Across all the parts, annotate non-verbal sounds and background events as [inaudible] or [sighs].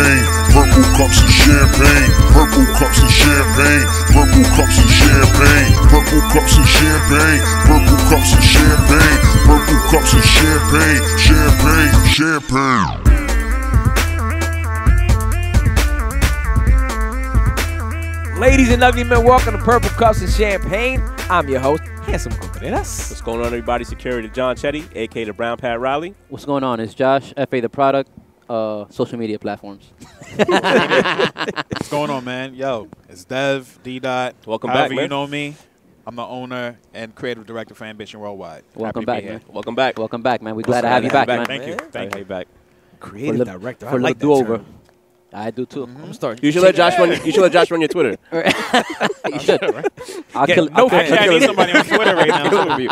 champagne, purple cups and champagne, purple cups and champagne, purple cups and champagne, purple cups and champagne, purple cups and champagne, purple cups and champagne, champagne, champagne. Ladies and ugly men, welcome to Purple Cups and Champagne. I'm your host, Handsome Contreras. What's going on, everybody? Security John Chetty, aka the Brown Pat Riley. What's going on? It's Josh, FA the product, uh, social media platforms. [laughs] What's going on, man? Yo, it's Dev, D Dot. Welcome However back, man. you know me, I'm the owner and creative director for Ambition Worldwide. Welcome Happy to be back, here. man. Welcome back. Welcome back, man. We're glad to have you back, man. Thank you. Man. Thank Hey, you. back. Creative For director. For I a like that do over. term. I do too. I'm starting. You should [laughs] let Josh run. You should let Josh run your Twitter. [laughs] you should. I'll Get kill. no I'll kill- I need somebody on Twitter right now. I need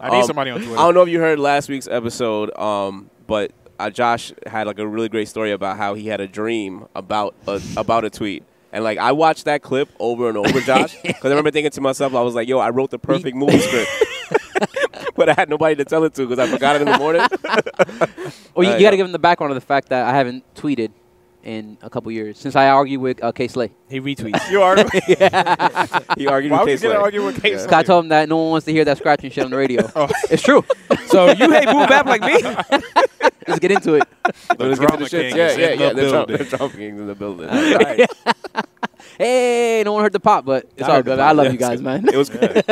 Um, somebody on Twitter. I don't know if you heard last week's episode, um, but uh, Josh had like a really great story about how he had a dream about a, about a tweet. And like I watched that clip over and over, Josh, [laughs] because I remember thinking to myself, I was like, "Yo, I wrote the perfect movie script," [laughs] but I had nobody to tell it to because I forgot it in the morning. [laughs] Well, you, Uh, you got to give him the background of the fact that I haven't tweeted in a couple years since I argued with uh, K Slay. He retweets. you are. he argued Why with would you Case get Slay. argue with Case? I told him that no one wants to hear that scratching shit on the radio. Oh. It's true. so you hate boom bap like me? Let's get into it. [laughs] Let's get to drama the shit. king Yeah, is yeah, in yeah. the The, Trump, building. the Trump King's in the building. [laughs] Hey, no one heard the pop, but it's I all good. I love yeah. you guys, man. It was [laughs] good.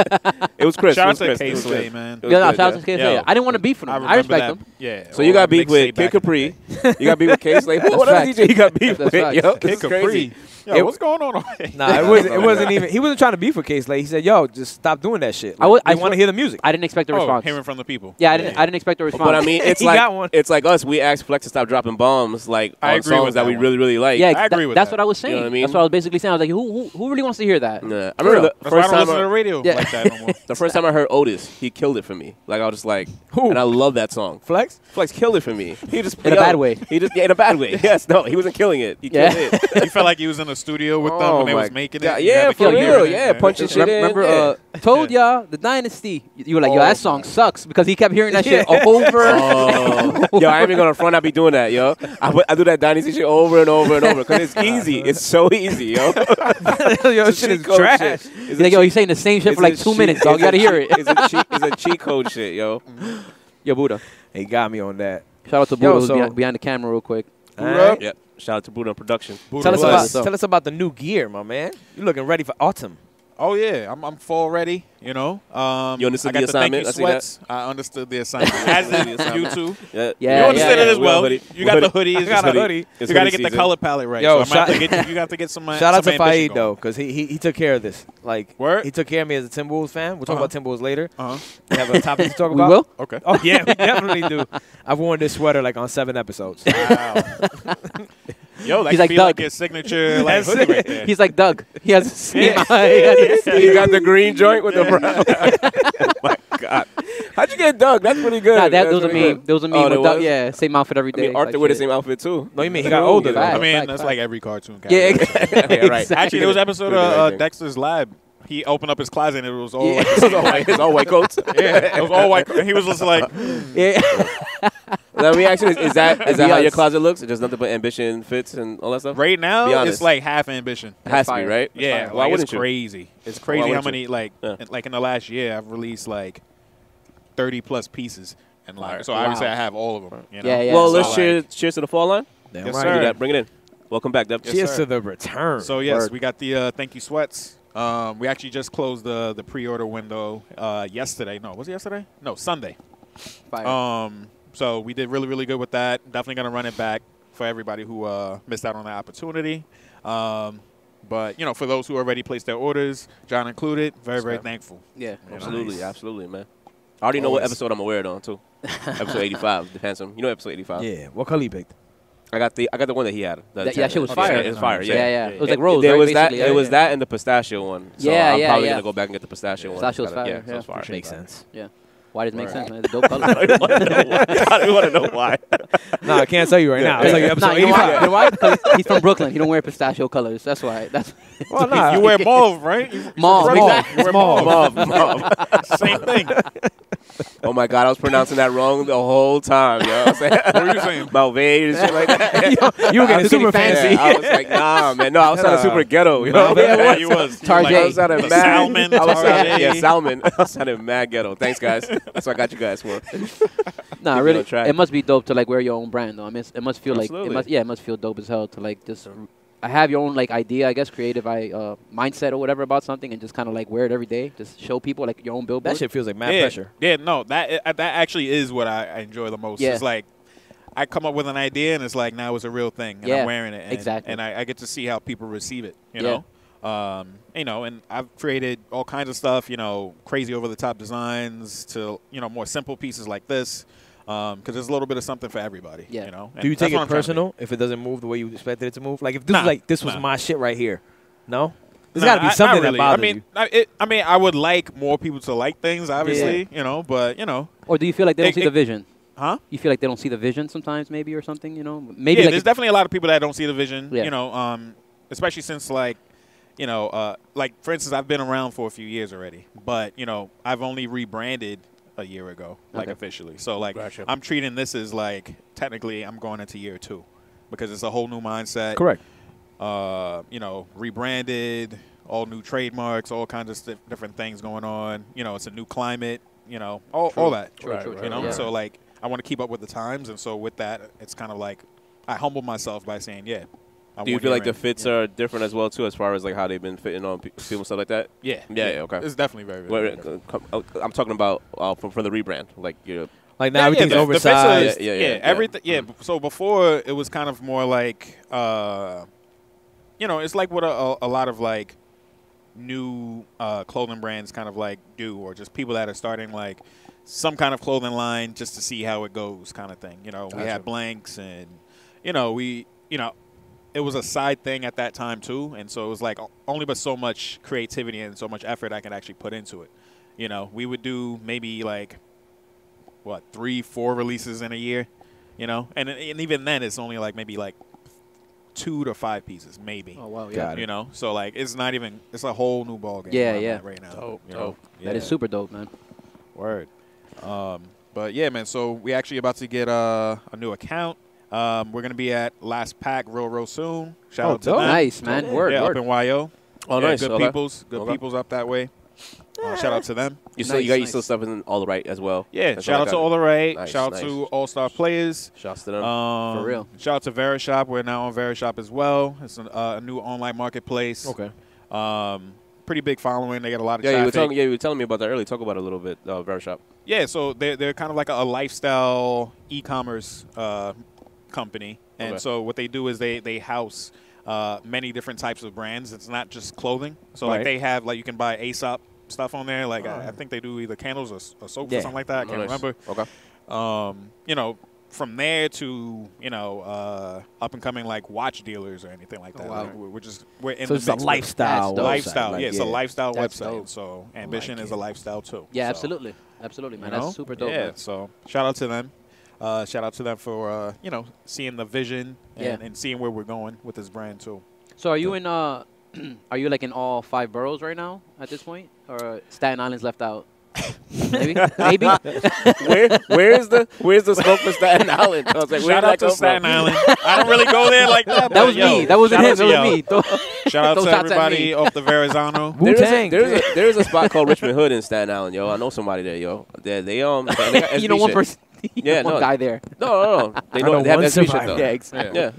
it was Chris. Shout it out was to Chris. K-Slay, man. Yeah, no, shout out to K-Slay. I didn't want to beef with him. I, remember respect that. him. Yeah. So you got or beef with Kid back Capri. You got beef with K Slay. What other. DJ you got beef with? facts. Yo, Kid this Capri. Crazy. Yo, It- what's going on? over there? [laughs] Nah, it wasn't. It wasn't even. He wasn't trying to beef with K Slay. He said, "Yo, just stop doing that shit." I would- I I want to hear the music. I didn't expect a Oh, response. hearing from the people. Yeah, I didn't. I didn't expect a response. But I mean, [laughs] it's like got one. it's like us. We asked Flex to stop dropping bombs, like I on agree songs with that that we really, really like. yeah, I that- agree with that. that's that. what I was You saying. know what I mean? That's what I was basically saying. I was like, who, who, who really wants to hear that? Nah. I remember the That's why I first don't time. listen to the I, radio Yeah. like that no the first time I heard Otis, he killed it for me. Like I was just like, Who? and I love that song. Flex. Flex killed it for me. He just In a bad way. He just in a bad way. [laughs] Yes, no, he wasn't killing it. He killed it. you felt like he was in the studio with them Oh when they was making God. it. You Yeah, for real. hearing it. Yeah, punching shit Remember, in. remember yeah. uh, [laughs] told y'all the Dynasty. You were like, yo, Oh that song sucks because he kept hearing that [laughs] shit Yeah. over. Oh. yo, I ain't even gonna front. I be doing that, yo. I, I do that dynasty shit over and over and over because it's easy. It's so easy, yo. [laughs] Yo, It's shit is cheat trash. shit. It's like, yo, cheat- he's saying the same shit for like two minutes, dog. You gotta hear cheat- it. It's a cheat. It's a cheat code shit, yo. Yo, Buddha. He got me on that. Shout out to Yo, Buddha who's so- behind, behind the camera real quick. All right. Yep. Shout out to Buddha Production. Buddha Tell us about tell us about the new gear, my man. You're looking ready for autumn? Oh yeah, I'm I'm full ready. You know, um, You understood I the got thank you assignment? I see that. sweats. I understood the assignment. [laughs] As did you too. Yeah, Yeah, you understood yeah, it as well. on. You got the hoodie. I got a hoodie. hoodie. You got to hoodie get the color palette right. Yo, so I'm have shout- to get, you got to get some. Shout out some to ambition Faid though, because he, he he took care of this. Like Word? he took care of me as a Timberwolves fan. We'll talk Uh-huh. about Timberwolves later. Uh We have a topic to talk [laughs] about. We about. will? Okay. Oh yeah, we [laughs] definitely do. I've worn this sweater like on seven episodes. Wow. Yo, that He's could like be like Doug. signature like hoodie right there. He's like Doug. He has the [laughs] same [laughs] Yeah. eye. You got the green joint with the brown. [laughs] oh my god! How'd you get Doug? That's pretty good. Nah, that, That's those are pretty me. good. Those are me Oh, with Doug. was? Yeah, same outfit every day. I mean, Arthur type wear the same outfit too. No, you mean he got older though. Fact. I mean, fact, that's fact. like every cartoon Yeah, exactly. Yeah, right. exactly. Actually, there was an episode of uh. Dexter's Lab. He opened up his closet and it was all Yeah. like, It's all white, it's all white coats. yeah, it was all white. And he was just like, Yeah. Let me ask you: Is, is that [laughs] is that how your closet looks? It's just nothing but ambition, fits, and all that stuff. right now, it's like half ambition. It has to be right. Yeah, Why like, wouldn't it's you? crazy. It's crazy how wouldn't you? many like Yeah. in- like in the last year I've released like thirty plus pieces, and like Alright. so obviously Wow. I have all of them. You know? Yeah, yeah. Well, So, let's like- cheers. Cheers to the fall line. Damn Yes, right. sir. Do that. Bring it in. Welcome back, Dev. Yes, Cheers sir. to the return. So yes, Word. we got the uh, thank you sweats. Um, we actually just closed the the pre-order window uh, yesterday. No, was it yesterday? No, Sunday. Fire. Um, so we did really, really good with that. Definitely gonna run it back for everybody who uh, missed out on that opportunity. Um, but you know, for those who already placed their orders, John included, very, very thankful. yeah. Absolutely, Nice. absolutely, man. I already know what episode I'm gonna wear it on too. [laughs] episode 85, the handsome. You know episode 85. yeah, what color you picked? I got the I got the one that he had. The That- yeah, shit was yeah, fire. It was fire. Yeah, Yeah, yeah. It was like rose, There right, was that. basically, It yeah. was that and the pistachio one. So Yeah, I'm yeah, probably yeah. gonna go back and get the pistachio one. Pistachio's Gotta- fire, Yeah, so yeah. it's fire. Makes sense. Yeah. Why does it make Right. sense, man? It's a dope color. [laughs] I don't want to know why. [laughs] I don't want to know why. No, I can't tell you right now. I'll tell you episode Nah, you know 85. why? You know why? Because he's from Brooklyn. He don't wear pistachio colors. That's why. That's Well, [laughs] nah, you wear mauve, right? You, Mauve, Right, mauve. You wear Mauve. mauve. Mom, mom. Same thing. Oh my God, I was pronouncing that wrong the whole time. You know what I'm saying? What were you saying? Malvade and shit like that. you were getting super fancy. fancy. Yeah, I was like, nah, man. No, I was sounding super ghetto. You know? Yeah, Yeah, you was. You Tarjay. like, I was sounding the mad. Salmon, I was sounding, yeah, salmon. I was sounding mad ghetto. Thanks, guys. That's what I got you guys for. [laughs] nah, Keep really. on. It must be dope to like wear your own brand, though. I mean, it's- it must feel like it must. Yeah, it must feel dope as hell to like just. I have your own like idea, I guess, creative I, uh, mindset or whatever about something, and just kind of like wear it every day. Just show people like your own billboard. That shit feels like mad yeah, pressure. Yeah, no, that uh, that actually is what I, I enjoy the most. Yeah. It's like I come up with an idea and it's like now it's a real thing and Yeah, I'm wearing it. And, exactly. And I, I get to see how people receive it. You Yeah. know, um, you know, and I've created all kinds of stuff. You know, crazy over the top designs to you know more simple pieces like this. Because there's a little bit of something for everybody. Yeah. You know. Do you take it I'm trying to do. personal if it doesn't move the way you expected it to move? Like if this Nah, was like this was my shit right here, no? There's Nah, got to be something not really. that bothers I mean, you. I, it, I mean, I would like more people to like things, obviously. yeah. You know, but you know, or do you feel like they don't It- see it- the vision? huh? You feel like they don't see the vision sometimes, maybe or something. You know, maybe yeah, like there's definitely a lot of people that don't see the vision. Yeah. You know, um, especially since like, you know, uh, like for instance, I've been around for a few years already, but you know, I've only rebranded a year ago, like Okay. officially. So like, Gotcha. I'm treating this as like technically I'm going into year two because it's a whole new mindset. Correct. Uh, you know, rebranded, all new trademarks, all kinds of st- different things going on. You know, it's a new climate. You know, all, all that. True, true, You know, yeah. so like I want to keep up with the times, and so with that, it's kind of like I humble myself by saying, yeah. I'm Do you feel like the in. fits are different as well too, as far as like how they've been fitting on pe- people and stuff like that? Yeah, Yeah, yeah, okay. It's definitely very. very Where, different. come- uh, I'm talking about uh, for, for the rebrand, like you. Like now Yeah, everything's yeah, the- the fits are- oversized. Yeah, yeah, yeah, yeah. everything. Yeah, Mhm. so before it was kind of more like, uh, you know, it's like what a, a, a lot of like new uh, clothing brands kind of like do, or just people that are starting like some kind of clothing line just to see how it goes, kind of thing. You know, we Gotcha. had blanks, and you know, we, you know. It was a side thing at that time too, and so it was like only but so much creativity and so much effort I could actually put into it. You know, we would do maybe like what three, four releases in a year, you know, and and even then it's only like maybe like two to five pieces, maybe. Oh wow, yeah. Got it. You know, so like it's not even it's a whole new ball game. Yeah, yeah. right now. Dope, you know? dope. That is Yeah. super dope, man. Word. Um, but yeah, man. So we actually about to get uh, a new account. Um, we're gonna be at Last Pack real, real soon. Shout Oh, out to dope. them. Nice, man. Word, yeah, word. up in YO. Oh, Yeah, nice. Good okay. peoples. Good Okay. peoples up that way. Uh, shout out to them. You still you got Nice, your still nice. stuff in all the right as well. Yeah. That's shout out to all the right. Nice, shout out to All Star Players. Shouts to them. Um, For real. Shout out to Verishop. We're now on Verishop as well. It's an, uh, a new online marketplace. Okay. Um, pretty big following. They get a lot of yeah, you were telling yeah you were telling me about that earlier. Talk about it a little bit. Uh, Verishop. Yeah, so they're, they're kind of like a, a lifestyle e-commerce uh, company. And Okay. so what they do is they, they house uh, many different types of brands. It's not just clothing. So like they have like you can buy Aesop stuff on there. Like I, I think they do either candles or, or soaps Yeah. or something like that. I can't Nice. remember. Okay. Um, you know, from there to you know uh, up and coming like watch dealers or anything like Oh, that. wow. Like, we're we're just we're in So the it's a lifestyle. Lifestyle. website, yeah, it's a lifestyle That's website. dope. So ambition like is a lifestyle too. Yeah, So, absolutely, absolutely, man. you know? That's super dope. Yeah, man. so shout out to them. Uh, shout out to them for uh, you know seeing the vision and, Yeah. and seeing where we're going with this brand too. So are you in? Uh, [clears throat] are you like in all five boroughs right now at this point, or Staten Island's left out? [laughs] Maybe, maybe. [laughs] Where where's the where's the smoke for Staten Island? I was like, shout did out to go from? Staten Island. [laughs] I don't really go there like that. That was yo, me. That wasn't shout him. That to was me. Throw- Shout out to everybody off the Verrazano. There's a, there's a, there is a spot called Richmond Hood in Staten Island, yo. I know somebody there, yo. They, they um, they got you know, one person. You know Yeah, [laughs] one no. guy there. No, no, no. They I know, know they have one SB shit though. Yeah, exactly. Yeah.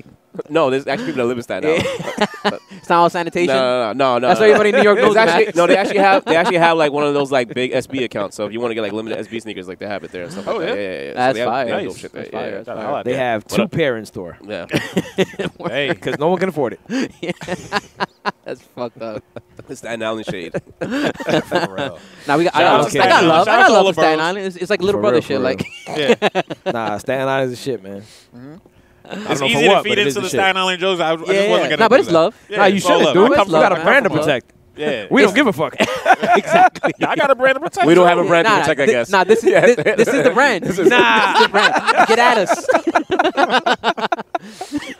No, there's actually people that live in Staten Island. [laughs] It's not all sanitation. no, no, no, no. That's no. why everybody in New York knows actually, no, they actually have they [laughs] actually have like one of those like big SB accounts. So if you want to get like limited SB sneakers, like they have it there and stuff Oh, like that. yeah? Yeah, yeah, yeah. That's so they have, fire. They have Nice. shit there. That's Yeah, fire. yeah, That's fire. out out They have What two up? pair in store yeah. [laughs] Hey, because no one can afford it. That's fucked up. The Staten Island shade. for real. Now we got. I, got- out I got love. Shout I got love the for Staten boroughs. Island. It's, it's like little For brother real, shit. Like Yeah. Nah, Staten Island is the shit, man. Mm-hmm. I don't It's know for easy what, to feed but it is into the. Staten Island jokes. I, I just yeah. wasn't gonna Nah, but it's that. love. Yeah, nah, you should love. do it. You got a brand to I come from love. protect. Yeah. We don't give a fuck. [laughs] exactly. I got a brand to protect. We don't have a brand to Nah, protect, I guess. Nah, this is [laughs] Yeah. this, this is the brand. [laughs] This is Nah. the brand. Get at us.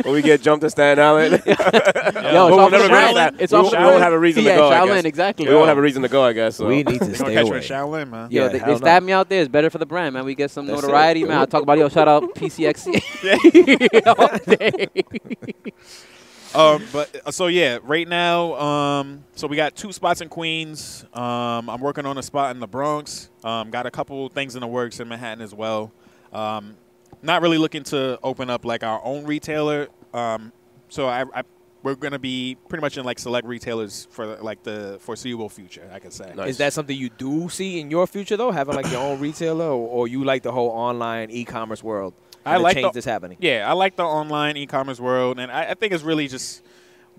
when we get jumped in Staten Island, Yo, But it's we'll off never the go that. It's We off won't- we won't have a reason to yeah, go, I Shaolin, guess. exactly. we won't have a reason to go, I guess. So. we need to You're stay catch me in away. Shaolin, man. Yo, Yeah, they, they no. stabbed me out there. It's better for the brand, man. We get some That's it. notoriety, man. I talk about yo. Shout out PCXC Um, but uh, so yeah, right now, um, so we got two spots in Queens. Um, I'm working on a spot in the Bronx. Um, got a couple things in the works in Manhattan as well. Um, not really looking to open up like our own retailer. Um, so I, I we're gonna be pretty much in like select retailers for like the foreseeable future. I could say. Nice. Is that something you do see in your future though, having like your own retailer, or, or you like the whole online e-commerce world? I like change the- that's happening. Yeah, I like the online e-commerce world, and I, I think it's really just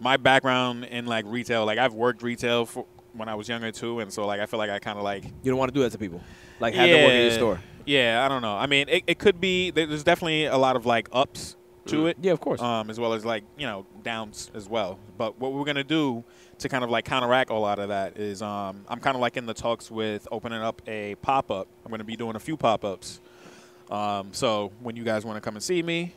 my background in like retail. Like I've worked retail for when I was younger too, and so like I feel like I kind of like You don't want to do that to people, like have them work in your store. Yeah, I don't know. I mean, it, it could be. There's definitely a lot of like ups to it, Yeah, of course. um, as well as like you know downs as well. But what we're gonna do to kind of like counteract a lot of that is um, I'm kind of like in the talks with opening up a pop up. I'm gonna be doing a few pop ups. Um, so when you guys want to come and see me,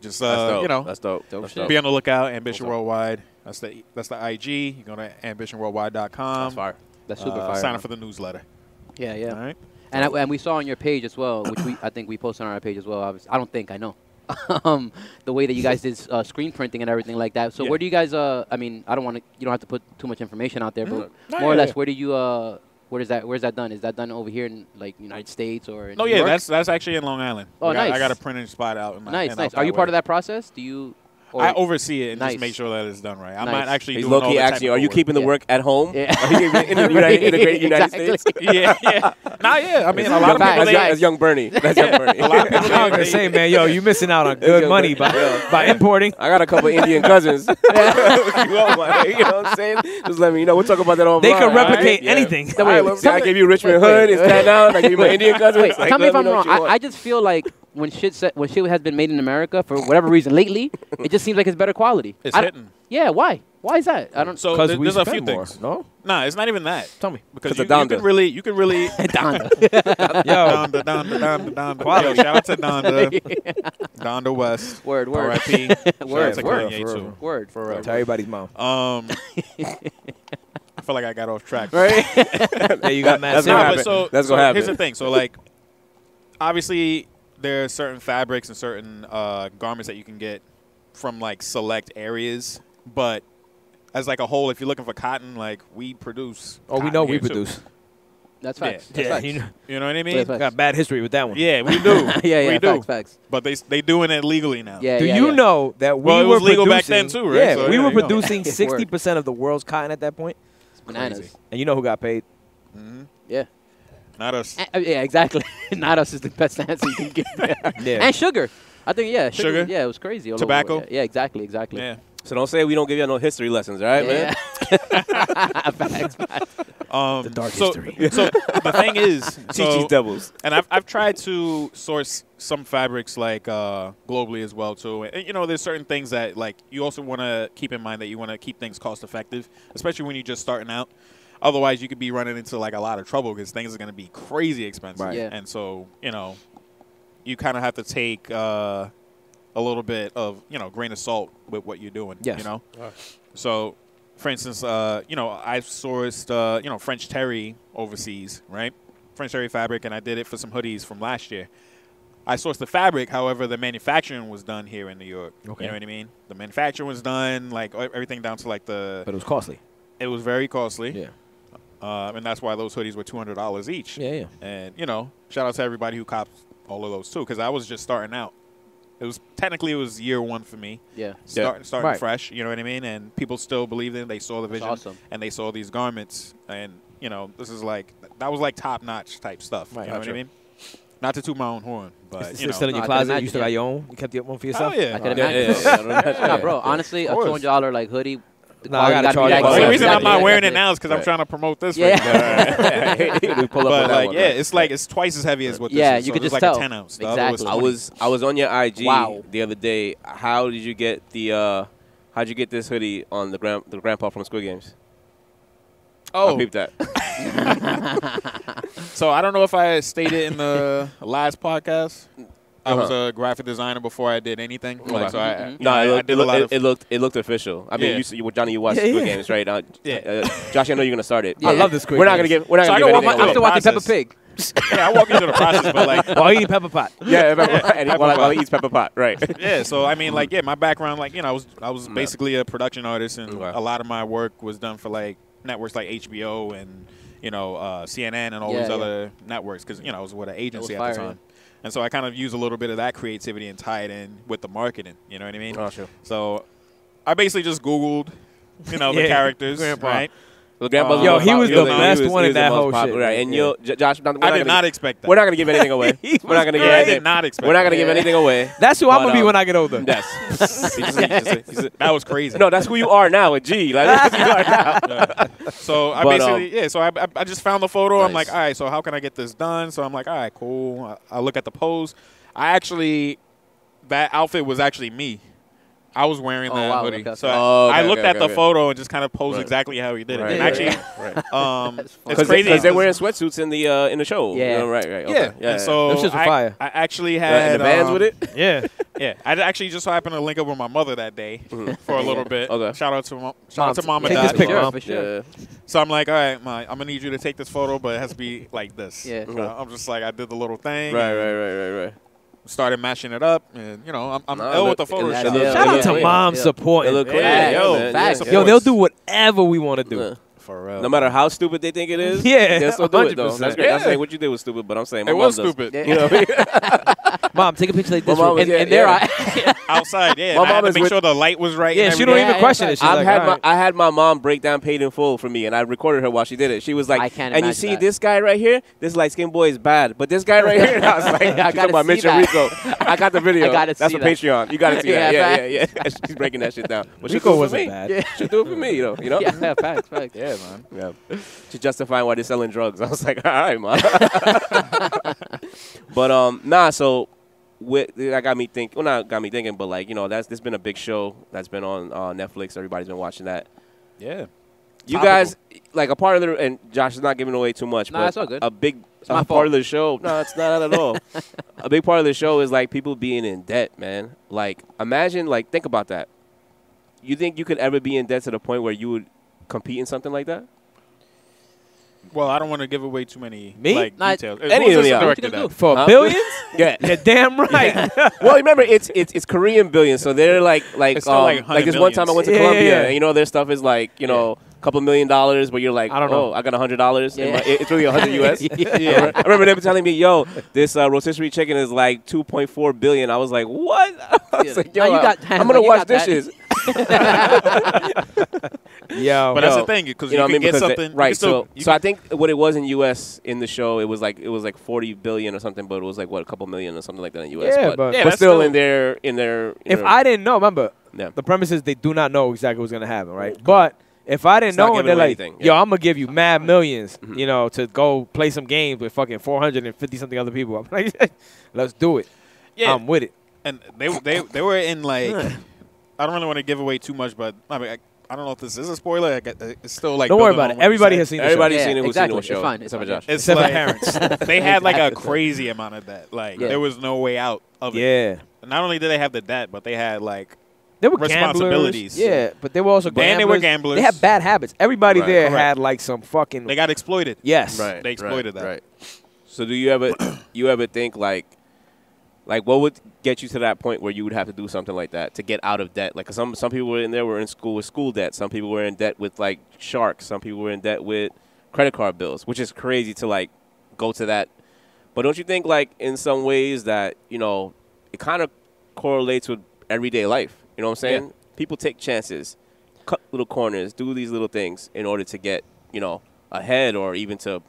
just uh, you know, That's dope. Dope That's dope. be on the lookout. Ambition Okay. Worldwide. That's the that's the IG. You go to ambitionworldwide.com. That's fire. That's super Uh, fire. sign up for the newsletter. Yeah, yeah. All right. And, I, and we saw on your page as well, which we I think we posted on our page as well. Obviously. I don't think I know. [laughs] um, the way that you guys did uh, screen printing and everything like that. So Yeah. where do you guys? Uh, I mean, I don't want to. You don't have to put too much information out there, but No, more or less, yeah. where do you? Uh, where is that? Where's that done? Is that done over here in like United States or? No, oh, New yeah, York? that's that's actually in Long Island. Oh, got- nice. I got a printing spot out. In, nice, in nice. Are you part way. of that process? Do you? Or, I oversee it and Nice. just make sure that it's done right. I'm Nice. not actually He's doing all key the asking you, are you technical keeping the Yeah. work at [laughs] home? Yeah. Are you in the, United, in the great United Exactly. States? work. [laughs] yeah, yeah. Nah, yeah. I mean, a Young- lot of people. that's, young, that's young Bernie. That's young Bernie. a lot of people. [laughs] I was gonna say, man, yo, you missing out on good money by by importing. I got a couple Indian cousins. you, know what you know what I'm saying? Just let me you know. We'll talk about that offline. They can all right? replicate Yeah. anything. All right, well, Tell I me- give you Richmond wait, Hood wait. and Staten Island. I give you my Indian cousins. Wait, tell me if I'm wrong. what you I, want. I just feel like when shit set, when shit has been made in America for whatever reason lately, it just seems like it's better quality. it's I- hitting. Yeah, why? Why is that? I don't. So th- there's a few more. things. No, Nah, it's not even that. tell me. Because you, of you can really, you can really. [laughs] Donda. [laughs] Yo, Donda, Donda, Donda, Donda. Quality. Yo, shout out to Donda, [laughs] Donda West. Word, word. R.I.P. Shout out Word, to word. Kanye For too. real. Word. For real. tell everybody's mom. Um, I feel like I got off track. Right? Hey, you got mad That's Nah, gonna syrup. but happen. so, That's so gonna Here's happen. the thing. So like, obviously, there are certain fabrics and certain uh, garments that you can get from like select areas, but as like a whole, if you're looking for cotton, like we produce. Oh, we know we here, too. produce. That's Yeah. facts. That's Yeah, facts. you know, You know what I mean? Yeah, got bad history with that one. Yeah, we do. [laughs] yeah, yeah, we do. facts. facts. But they they doing it legally now. Yeah, Do yeah, you yeah. know that we Well, it were was legal back then too, right? Yeah, So, we yeah, were producing [laughs] sixty percent of the world's cotton at that point. It's bananas. Crazy. And you know who got paid? Mm -hmm. Yeah. Not us. Uh, yeah, exactly. [laughs] Not us is the best answer you can give. [laughs] Yeah. And sugar. I think yeah, Sugar? Yeah, it was crazy. all over. Tobacco? Yeah, yeah, exactly, exactly. Yeah. So don't say we don't give you no history lessons, all right, yeah. man? [laughs] facts, facts. Um, The dark so, history. So the thing is, Teach so, these devils. and I've I've tried to source some fabrics like uh, globally as well too. And you know, there's certain things that like you also want to keep in mind that you want to keep things cost effective, especially when you're just starting out. Otherwise, you could be running into like a lot of trouble because things are going to be crazy expensive. Right. Yeah. And so you know, you kind of have to take uh, a little bit of you know grain of salt with what you're doing. Yes. You know. So, for instance, uh, you know, I've sourced, uh, you know, French terry overseas, right? French terry fabric, and I did it for some hoodies from last year. I sourced the fabric, however, the manufacturing was done here in New York. Okay. You know what I mean? The manufacturing was done, like everything down to like the. But it was costly. It was very costly, Yeah. Uh, and that's why those hoodies were two hundred dollars each. Yeah, yeah. And you know, shout out to everybody who copped all of those too, because I was just starting out. It was technically it was year one for me Yeah. start, starting Right. fresh. You know what I mean? And people still believed in. They saw the That's vision, awesome. and they saw these garments. And you know, this is like that was like top notch type stuff. Right. You know Gotcha. what I mean? Not to toot my own horn, but you know, still in your I closet. You still got your own. You kept your own for yourself. oh yourself. yeah. I can imagine. yeah, yeah, yeah, [laughs] Nah, yeah. bro. Honestly, a Of course. two hundred dollar like hoodie. The Nah, I gotta gotta charge that you. The only reason I'm not wearing it now is because I'm trying to promote this. Yeah. right now. [laughs] we pull up but on like, one, yeah, it's like it's twice as heavy as what this Yeah, is. you so could there's just like tell. a ten ounce. The was Exactly. I was I was on your IG Wow. the other day. How did you get the uh how'd you get this hoodie on the grand the grandpa from Squid Games? Oh. I peeped that. [laughs] [laughs] So I don't know if I stated in the last podcast. I was Uh-huh. a graphic designer before I did anything. Okay. Like, so I, Mhm. No, know, it looked, I it, looked, it, of. it looked it looked official. I mean, Yeah. you, s- you Johnny, you watched Yeah, Squid. Games, right? [laughs] Uh, Yeah. uh, Josh, I know you're gonna start it. Yeah. I love the Squid We're not gonna Games. give. We're not So I gonna give gotta anything walk- I'm away. still watching Peppa process. Pig. [laughs] yeah, I walk into the process, but like, [laughs] While eating pepper pot. Yeah, pepper, and Pepper while, I- while he eats pepper pot, right? yeah. So I mean, like, yeah, my background, like, you know, I was I was basically a production artist, and Okay. a lot of my work was done for like networks like HBO and you know uh, CNN and all Yeah, these yeah. other networks because you know I was with an agency at the time, and so I kind of use a little bit of that creativity and tie it in with the marketing. You know what I mean? oh, sure. So I basically just Googled, you know, the [laughs] characters, Grandpa. right? Well, grandpa's Yo, he was the he best was- one he in was the that most whole popular, shit. Right, and Yeah. you, J- Josh, not I did not expect that. We're not gonna give anything away. He [laughs] we're not gonna give I anything. did not expect. We're not gonna give anything away. [laughs] That's who I'm But, gonna be um, when I get older. Yes. You just- you just- you just- That was crazy. no, that's who you are now. With G, like that's who you are now. [laughs] So I But, basically, yeah. So I, I, I just found the photo. I'm Nice. like, all right. So how can I get this done? So I'm like, all right, cool. I, I look at the pose. I actually, that outfit was actually me. I was wearing Oh, that wow, hoodie. okay. So Oh, I, I looked okay, at the okay. photo and just kind of posed Right. exactly how he did it. Right, And actually, right, [laughs] right. [laughs] um, That's funny. it's Because they're wearing sweatsuits in the uh, in the show. Yeah. You know, right, right. yeah. Okay. yeah. And so Those shits were fire. I actually yeah. had and the bands um, with it. [laughs] Yeah. Yeah, I actually just so happened to link up with my mother that day Mhm. for a little bit. Okay. Shout out to mom, shout out to mom and take dad. this pic, Sure, Mom. for sure. Yeah. So I'm like, all right, ma, I'm gonna need you to take this photo, but it has to be like this. Yeah. I'm just like, I did the little thing. Right, right, right, right, right. Started mashing it up, and you know, I'm, I'm Nah, ill with the photo it- shit. it look- Yeah. Shout out to clean. mom Yeah. supporting. It look clean. Yeah, yo, yo, man. facts. Yeah. Yo, they'll do whatever we want to do. Yeah. For real. No matter how stupid they think it is, [laughs] Yeah, they'll still do it though. 100%. That's great. I'm Yeah. saying what you did was stupid, but I'm saying my it mom was does. stupid. [laughs] You know what I mean? [laughs] Mom, take a picture like My this. mom was- And, Yeah, and there yeah. I, Outside, yeah. My and I mom had to is make with- sure the light was right. Yeah, and she don't everything. even Yeah, question it. She's I've like, had all my right. I had my mom break down paid in full for me, and I recorded her while she did it. She was like, I can't "And you imagine see that. this guy right here, this light skinned boy is bad, but this guy right here." And I was like, I "She's talking gotta about see Mitch that. Rico. I got the video. I gotta That's see for that. Patreon. You got to see Yeah, that. Yeah, yeah, yeah. She's breaking that shit down. But she Rico do it for wasn't me. bad. Yeah. She do it for me, you know. You know. yeah, facts, facts. Yeah, man. Yeah. to justify why they're selling drugs. [laughs] I was like, all right, man. [laughs] but um, nah. So, with that got me think. Well, not got me thinking, but like you know, that's this been a big show that's been on uh, Netflix. Everybody's been watching that. Yeah. You Topical. guys, like a part of the, and Josh is not giving away too much, Nah, but it's all good. a big a part of the show. No, it's not at all. [laughs] a big part of the show is like people being in debt, man. Like, imagine, like, think about that. You think you could ever be in debt to the point where you would compete in something like that? Well, I don't want to give away too many Me? like Nah, details. any of y'all. directed What you gonna at? do? For Huh? billions? [laughs] Yeah. You're damn [laughs] right. [laughs] well, remember it's it's it's Korean billions, so they're like like um, like like, 100 this one time I went to. Yeah, Colombia, yeah. and you know their stuff is like you know a couple million dollars, but you're like, I don't know. oh, I got a hundred dollars. It's really a hundred US. Yeah. I remember they were telling me, "Yo, this uh, rotisserie chicken is like 2.4 billion." I was like, "What?" I was Yeah. like, "Yo, Nah, you got- I'm gonna you wash dishes." Yo, But that's the thing because You know you, what I mean? can get Because something you right? still- so, so I think what it was in U.S. in the show, it was like it was like 40 billion or something, but it was like what a couple million or something like that in U.S. Yeah, but, but- Yeah, but still, still- in their in their. in if their- I didn't know, remember, yeah. the premise is they do not know exactly what's gonna happen, right? But if I didn't It's know, and giving they're like, anything, "Yo, yeah. I'm gonna give you mad 1000000s Mhm. you know, to go play some games with fucking 450 something other people," [laughs] I'm like, "Let's do it. yeah, I'm with it." and they they they were in like I don't really want to give away too much, but I mean I, I don't know if this is a spoiler. I get, uh, it's still like Don't worry about it. Everybody has seen the Everybody's Yeah, seen it. Who's exactly. seen It's the show? fine. It's Except for fine. Josh. It's Except like, parents. [laughs] they had like a crazy amount of debt. Like Yeah. there was no way out of it. Yeah, Not only did they have the debt, but they had like they were gamblers. Responsibilities. Yeah, but they were also gamblers. And they were gamblers. They had bad habits. Everybody Right. there Correct. had like some fucking they got exploited. yes. Right. They exploited right, that. Right. So do you ever you ever think like like what would get you to that point where you would have to do something like that to get out of debt? Like, some some people were in there were in school with school debt. Some people were in debt with like sharks. Some people were in debt with credit card bills, which is crazy to like go to that. But don't you think like in some ways that you know it kind of correlates with everyday life? You know what I'm saying? People take chances, cut little corners, do these little things in order to get you know ahead or even to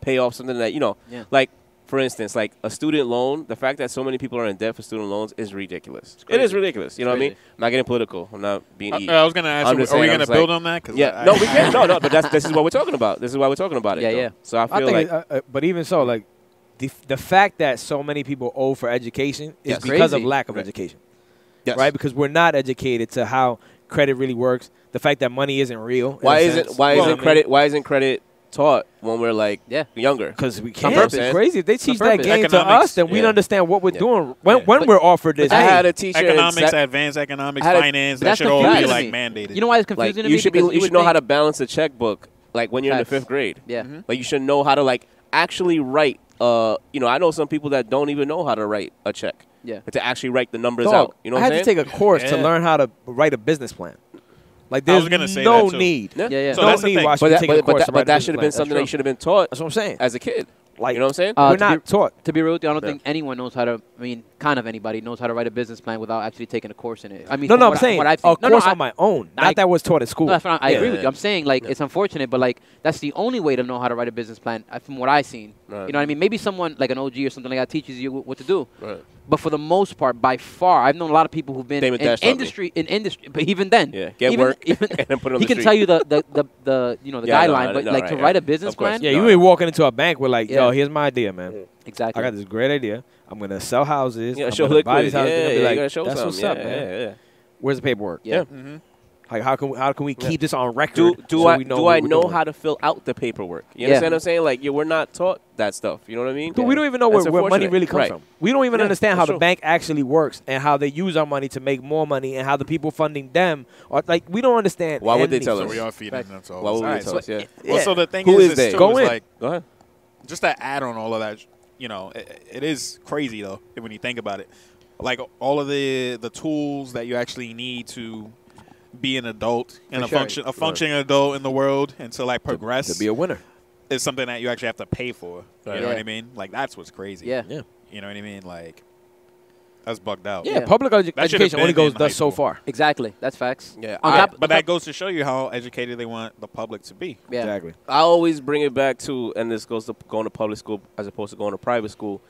pay off something that you know Yeah. like for instance like a student loan the fact that so many people are in debt for student loans is ridiculous It is ridiculous you know what i mean i'm not getting political i'm not being Uh, e- I was gonna ask I'm you, are we gonna build like- on that? 'Cause yeah I- no we [laughs] can't no no but that's this is what we're talking about this is why we're talking about it Yeah, though. yeah. so i I feel think, like uh, uh, but even so, like the the fact that so many people owe for education is Yes. because of lack of Right. education, yes. right? Because we're not educated to how credit really works. The fact that money isn't real. Why isn't why Well, isn't mean- credit why isn't credit taught when we're like Yeah. younger? Because we can't. purpose. It's crazy. If they teach that purpose. game to us, then we'd yeah. understand what we're Yeah. doing when, Yeah. when But- we're offered this. I hey, had a teacher in Economics, sec- advanced economics, had finance, that that's should all be like mandated. You know why it's like confusing to you should be Because you should know how to balance a checkbook like when you're in the fifth grade. Yeah. Like you should know how to like actually write. Uh, you know, I know some people that don't even know how to write a check. Yeah. To actually write the numbers Dog, out. You know I what had I'm to take a course to learn how to write a business plan. Like I there's was gonna say no that, too. need. Yeah. Yeah, yeah. So no that's the need thing. why but that, but, but that, but that should have been something that you should have been taught That's what I'm saying. as a kid. Like you know what I'm saying? Uh, we're to be- not taught. To be real with you, I don't Yeah. think anyone knows how to. I mean, kind of anybody knows how to write a business plan without actually taking a course in it. I mean, No, no, I'm what I- saying what I've a seen. No, no, course I- on my own. I- Not that was taught at school. No, that's fine. I Yeah. agree with you. I'm saying like Yeah. it's unfortunate, but like that's the only way to know how to write a business plan uh, from what I've seen. Right. You know what I mean? Maybe someone like an OG or something like that teaches you what to do. Right. But for the most part, by far, I've known a lot of people who've been Damon in Dash me. industry in industry. But even then, Yeah. Get even, work [laughs] Even, [laughs] and then put it on he the can street. tell you the, the, the, the you know the Yeah, I know, guideline, but know, like right, to yeah. write a business plan. Yeah, you I be walking into a bank with like, yo, here's my idea, man. Exactly. I got this great idea. I'm gonna sell houses. Yeah, show gonna liquid. these Yeah, houses. They're gonna be yeah, like, show That's something. what's up, yeah, man. Yeah, yeah. Where's the paperwork? yeah. hmm Like how can how can we keep this on record? Do do so I we know do I know doing? how to fill out the paperwork? You Yeah. understand what I'm saying? Like, yeah, we're not taught that stuff. You know what I mean? Dude, we don't even know where, where money really comes Right. from. We don't even Yeah, understand how that's the true. bank actually works and how they use our money to make more money and how the people funding them are like we don't understand. Why would they any- tell So us? we are feeding Fact. them. Why would we Alright, tell us? Yeah. Well, so the thing Who is, is Go in. Go ahead. just to add on all of that, you know, it, it is crazy though when you think about it. Like all of the the tools that you actually need to be an adult and For a sure. function a functioning adult in the world and to like progress to be a winner. is something that you actually have to pay for. Right. You know Yeah. what I mean? Like that's what's crazy. Yeah. Yeah. You know what I mean? Like that's bugged out. Yeah, Yeah. public edu- That education only goes in thus so far. Exactly. That's facts. Yeah, On I- top, But that goes to show you how educated they want the public to be. yeah. Exactly. I always bring it back to, and this goes to going to public school as opposed to going to private school.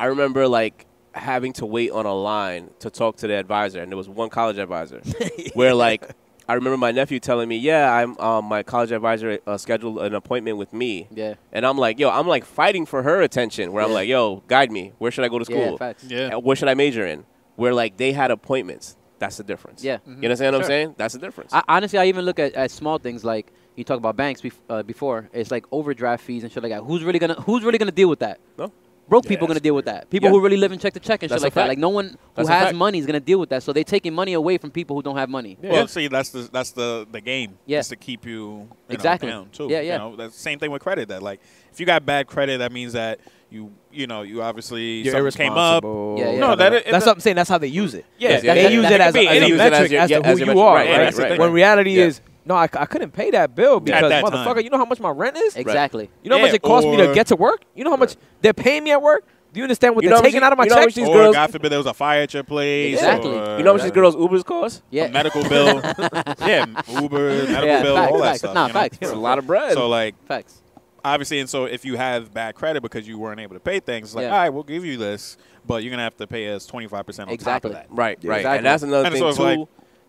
I remember like having to wait on a line to talk to the advisor, and there was one college advisor [laughs] where like I remember my nephew telling me, "Yeah, I'm um, my college advisor uh, scheduled an appointment with me," Yeah. and I'm like, "Yo, I'm like fighting for her attention." Where I'm Yeah. like, "Yo, guide me. Where should I go to Yeah. school? Facts. Yeah. What should I major in?" Where like they had appointments. That's the difference. Yeah. You understand what Sure. I'm saying? That's the difference. I, honestly, I even look at, at small things like you talk about banks bef- uh, before. It's like overdraft fees and shit like that. Who's really gonna Who's really gonna deal with that? No. Broke Yeah, people gonna deal with that. People Yeah. who really live in check to check and That's shit a like that. Like no one who That's a has fact. money is gonna deal with that. So they're taking money away from people who don't have money. Yeah. Well, see, that's the that's the the game. Yeah. Is to keep you, you Exactly. know, down too. Yeah, You yeah. know, that's the same thing with credit. That like, if you got bad credit, that means that you you know you obviously You're something came up. irresponsible. Yeah, yeah. No, that it- that's it- what I'm saying. That's how they use it. Yeah, Yes, they that- use that it could as a, as a any- use it metric as your- as yeah, to who you are. When reality is, no, I, I couldn't pay that bill because that motherfucker, time. you know how much my rent is. Exactly. You know how much Yeah, it cost me to get to work. You know how much they're paying me at work. Do you understand what you they're taking you- out of my you know check? much these or girls- God forbid there was a fire at your place. Exactly. or you know what much these girls Ubers cost? Yeah. a medical bill. [laughs] yeah, Uber, medical Yeah, bill, facts, all that facts. stuff. Nah, you know? facts. It's a lot of bread. So like Facts. obviously, and so if you have bad credit because you weren't able to pay things, it's like Yeah. all right, we'll give you this, but you're gonna have to pay us twenty five percent on Exactly. top of that. right, Yeah. right, Exactly. and that's another And thing so too. like-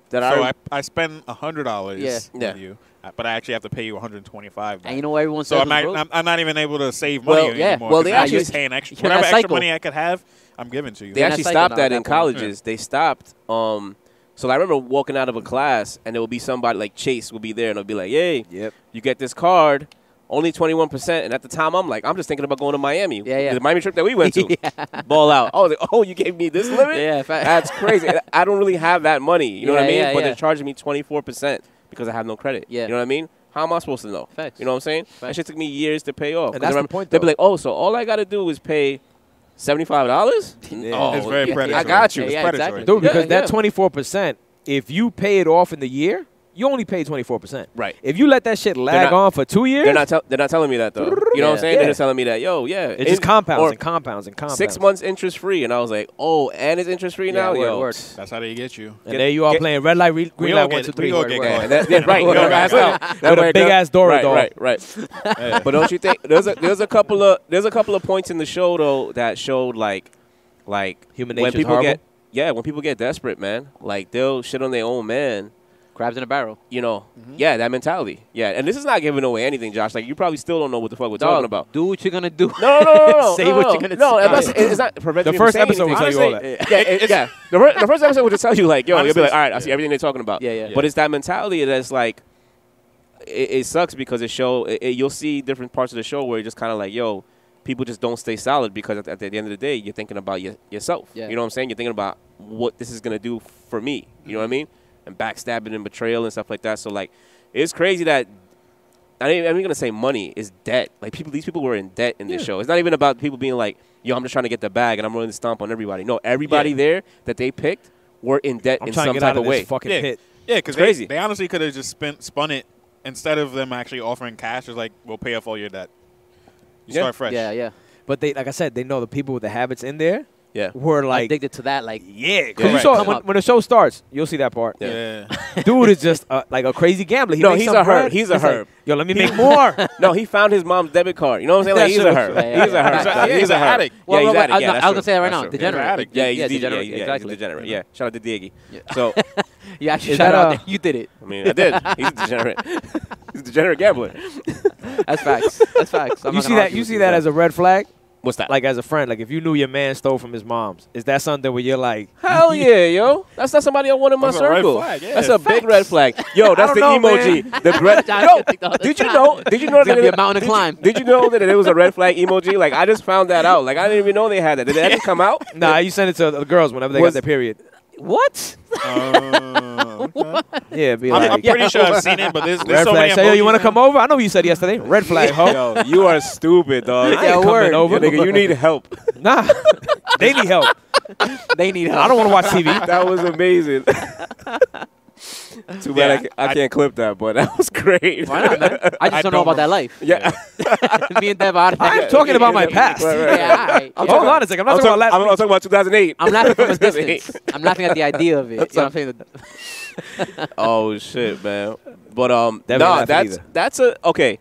that So I, I I spend hundred dollars Yeah. with Yeah. you, uh, but I actually have to pay you one hundred twenty five. And you know what everyone So? I'm not. I'm, I'm not even able to save money Well, yeah. anymore. Well, 'cause they actually- you're just paying extra. [laughs] Whatever extra cycle. money I could have, I'm giving to you. they in actually stopped now that in that point. colleges. They stopped. Um, so I remember walking out of a class and there would be somebody like Chase would be there and it'll be like, "Hey, Yep. you get this card." Only twenty one percent, and at the time I'm like, I'm just thinking about going to Miami. Yeah, yeah. The Miami trip that we went to, [laughs] ball out. Oh, like, oh, you gave me this limit? Yeah, fact. [laughs] That's crazy. I don't really have that money. You know what I mean? yeah, but yeah. they're charging me twenty four percent because I have no credit. Yeah. You know what I mean? How am I supposed to know? Facts. You know what I'm saying? That Facts. shit took me years to pay off. And 'Cause that's the remember- point, They'd be like, oh, so all I got to do is pay seventy five dollars? [laughs] Yeah. Oh, It's very predatory. I got you. It's Yeah, predatory. exactly. Dude, because Yeah, that twenty four percent, if you pay it off in the year, you only pay twenty four percent. Right. If you let that shit lag not- on for two years, They're not. Tell- they're not telling me that though. You know what I'm saying? Yeah. They're just telling me that. Yo, yeah. it just compounds and compounds and compounds. Six months interest free, and I was like, oh, and it's interest free Yeah, now. word, Yo, word. That's how they get you. and Get- there you are get- playing red light, re- green light, one, get- two, we three. all get word. gas. That- [laughs] right. With no, a- that's with a- with a big ass Dory right. Right, right. But don't you think there's a there's a couple of there's a couple of points in the show though that showed like like Human when nature's people horrible. get yeah when people get desperate, man, like they'll shit on their own man crabs in a barrel. you know, Mm-hmm. yeah, that mentality. Yeah, and this is not giving away anything, Josh. Like you probably still don't know what the fuck we're talking about. Do what you're gonna do. No, no, no, no, no. [laughs] Say no, what no. you're gonna no, say. I'm not it's not preventing The first episode will tell you all that. Yeah, it, yeah. The, fir- the first episode will just tell you like, yo, you'll be like, all right, I see yeah. everything they're talking about. Yeah, yeah. But it's that mentality that's like, it, it sucks because it show it, it- you'll see different parts of the show where you're just kind of like, yo, people just don't stay solid because at, at the end of the day, you're thinking about your, yourself. Yeah. You know what I'm saying? You're thinking about what this is gonna do for me. You know what I mean? And backstabbing and betrayal and stuff like that. So like, it's crazy that. I ain't, I'm even gonna say money is debt. Like people, these people were in debt in this show. It's not even about people being like, "Yo, I'm just trying to get the bag and I'm willing to stomp on everybody." No, everybody Yeah. there that they picked were in debt I'm in some to get type out of of this way. fucking Yeah, pit. yeah, because It's crazy. they, they honestly could have just spent, spun it instead of them actually offering cash. It's like, we'll pay off all your debt. You Yeah. start fresh. Yeah, yeah. But they, like I said, they know the people with the habits in there Yeah, were like, Addicted to that, like yeah. 'cause Yeah. you saw when, when the show starts, you'll see that part. Yeah. [laughs] Dude is just uh, like a crazy gambler. He No, makes he's some a herb. bread. He's a like, herb. Yo, let me make [laughs] more. no, he found his mom's debit card. You know what I'm saying? Like That's he's a herb. Yeah, yeah, He's a herb. He's a- He's he's a an herb. addict. Yeah, Well, he's well, addict. I- Yeah, I that's was gonna say that right That's now. true. Degenerate. Yeah, he's Yeah, degenerate. degenerate, Yeah, yeah, exactly. he's degenerate. Yeah, shout out to Diego. So [laughs] You actually shout out. You did it. I mean, I did. He's degenerate. he's degenerate gambler. That's facts. That's facts. You see that? You see that as a red flag? What's that? Like as a friend, like if you knew your man stole from his mom's, is that something where you're like, Hell yeah, yo. That's not somebody I want in my That's a red circle. flag, yeah. That's a big red flag. Yo, that's the know, emoji. The red. [laughs] Yo, can think all the did you know? Did you know It's that gonna be it- a mountain to did you- climb. Did you know that it was a red flag [laughs] emoji? Like I just found that out. Like I didn't even know they had that. Did that just come out? nah? You send it to the girls whenever they Was- got their period. What? Uh, [laughs] okay. Yeah, be I'm, like, I'm pretty sure I've seen it, but there's, [laughs] there's red so flag. many Say, yo, you want to come over? I know what you said yesterday. Red [laughs] flag, ho. Yo, you are stupid, dog. I ain't Yeah, coming word. over. Nigga, you need help. Nah, they need help. They need help. I don't want to watch TV. That was amazing. [laughs] Too bad I Yeah, ca- I, I- can't clip that, but [laughs] that was great. Why not, man? [laughs] I just I don't know don't about that life. Yeah. Me and Dev out of I'm talking about my past. Right, right, right. Yeah, all right. I'm Yeah. Hold on a second. I'm not I'm, talking talking, about last I'm, I'm talking about 2008. I'm laughing from a distance. I'm laughing at the idea of it. You know what I'm saying? oh shit, man. But um, Definitely no, that's that's a okay.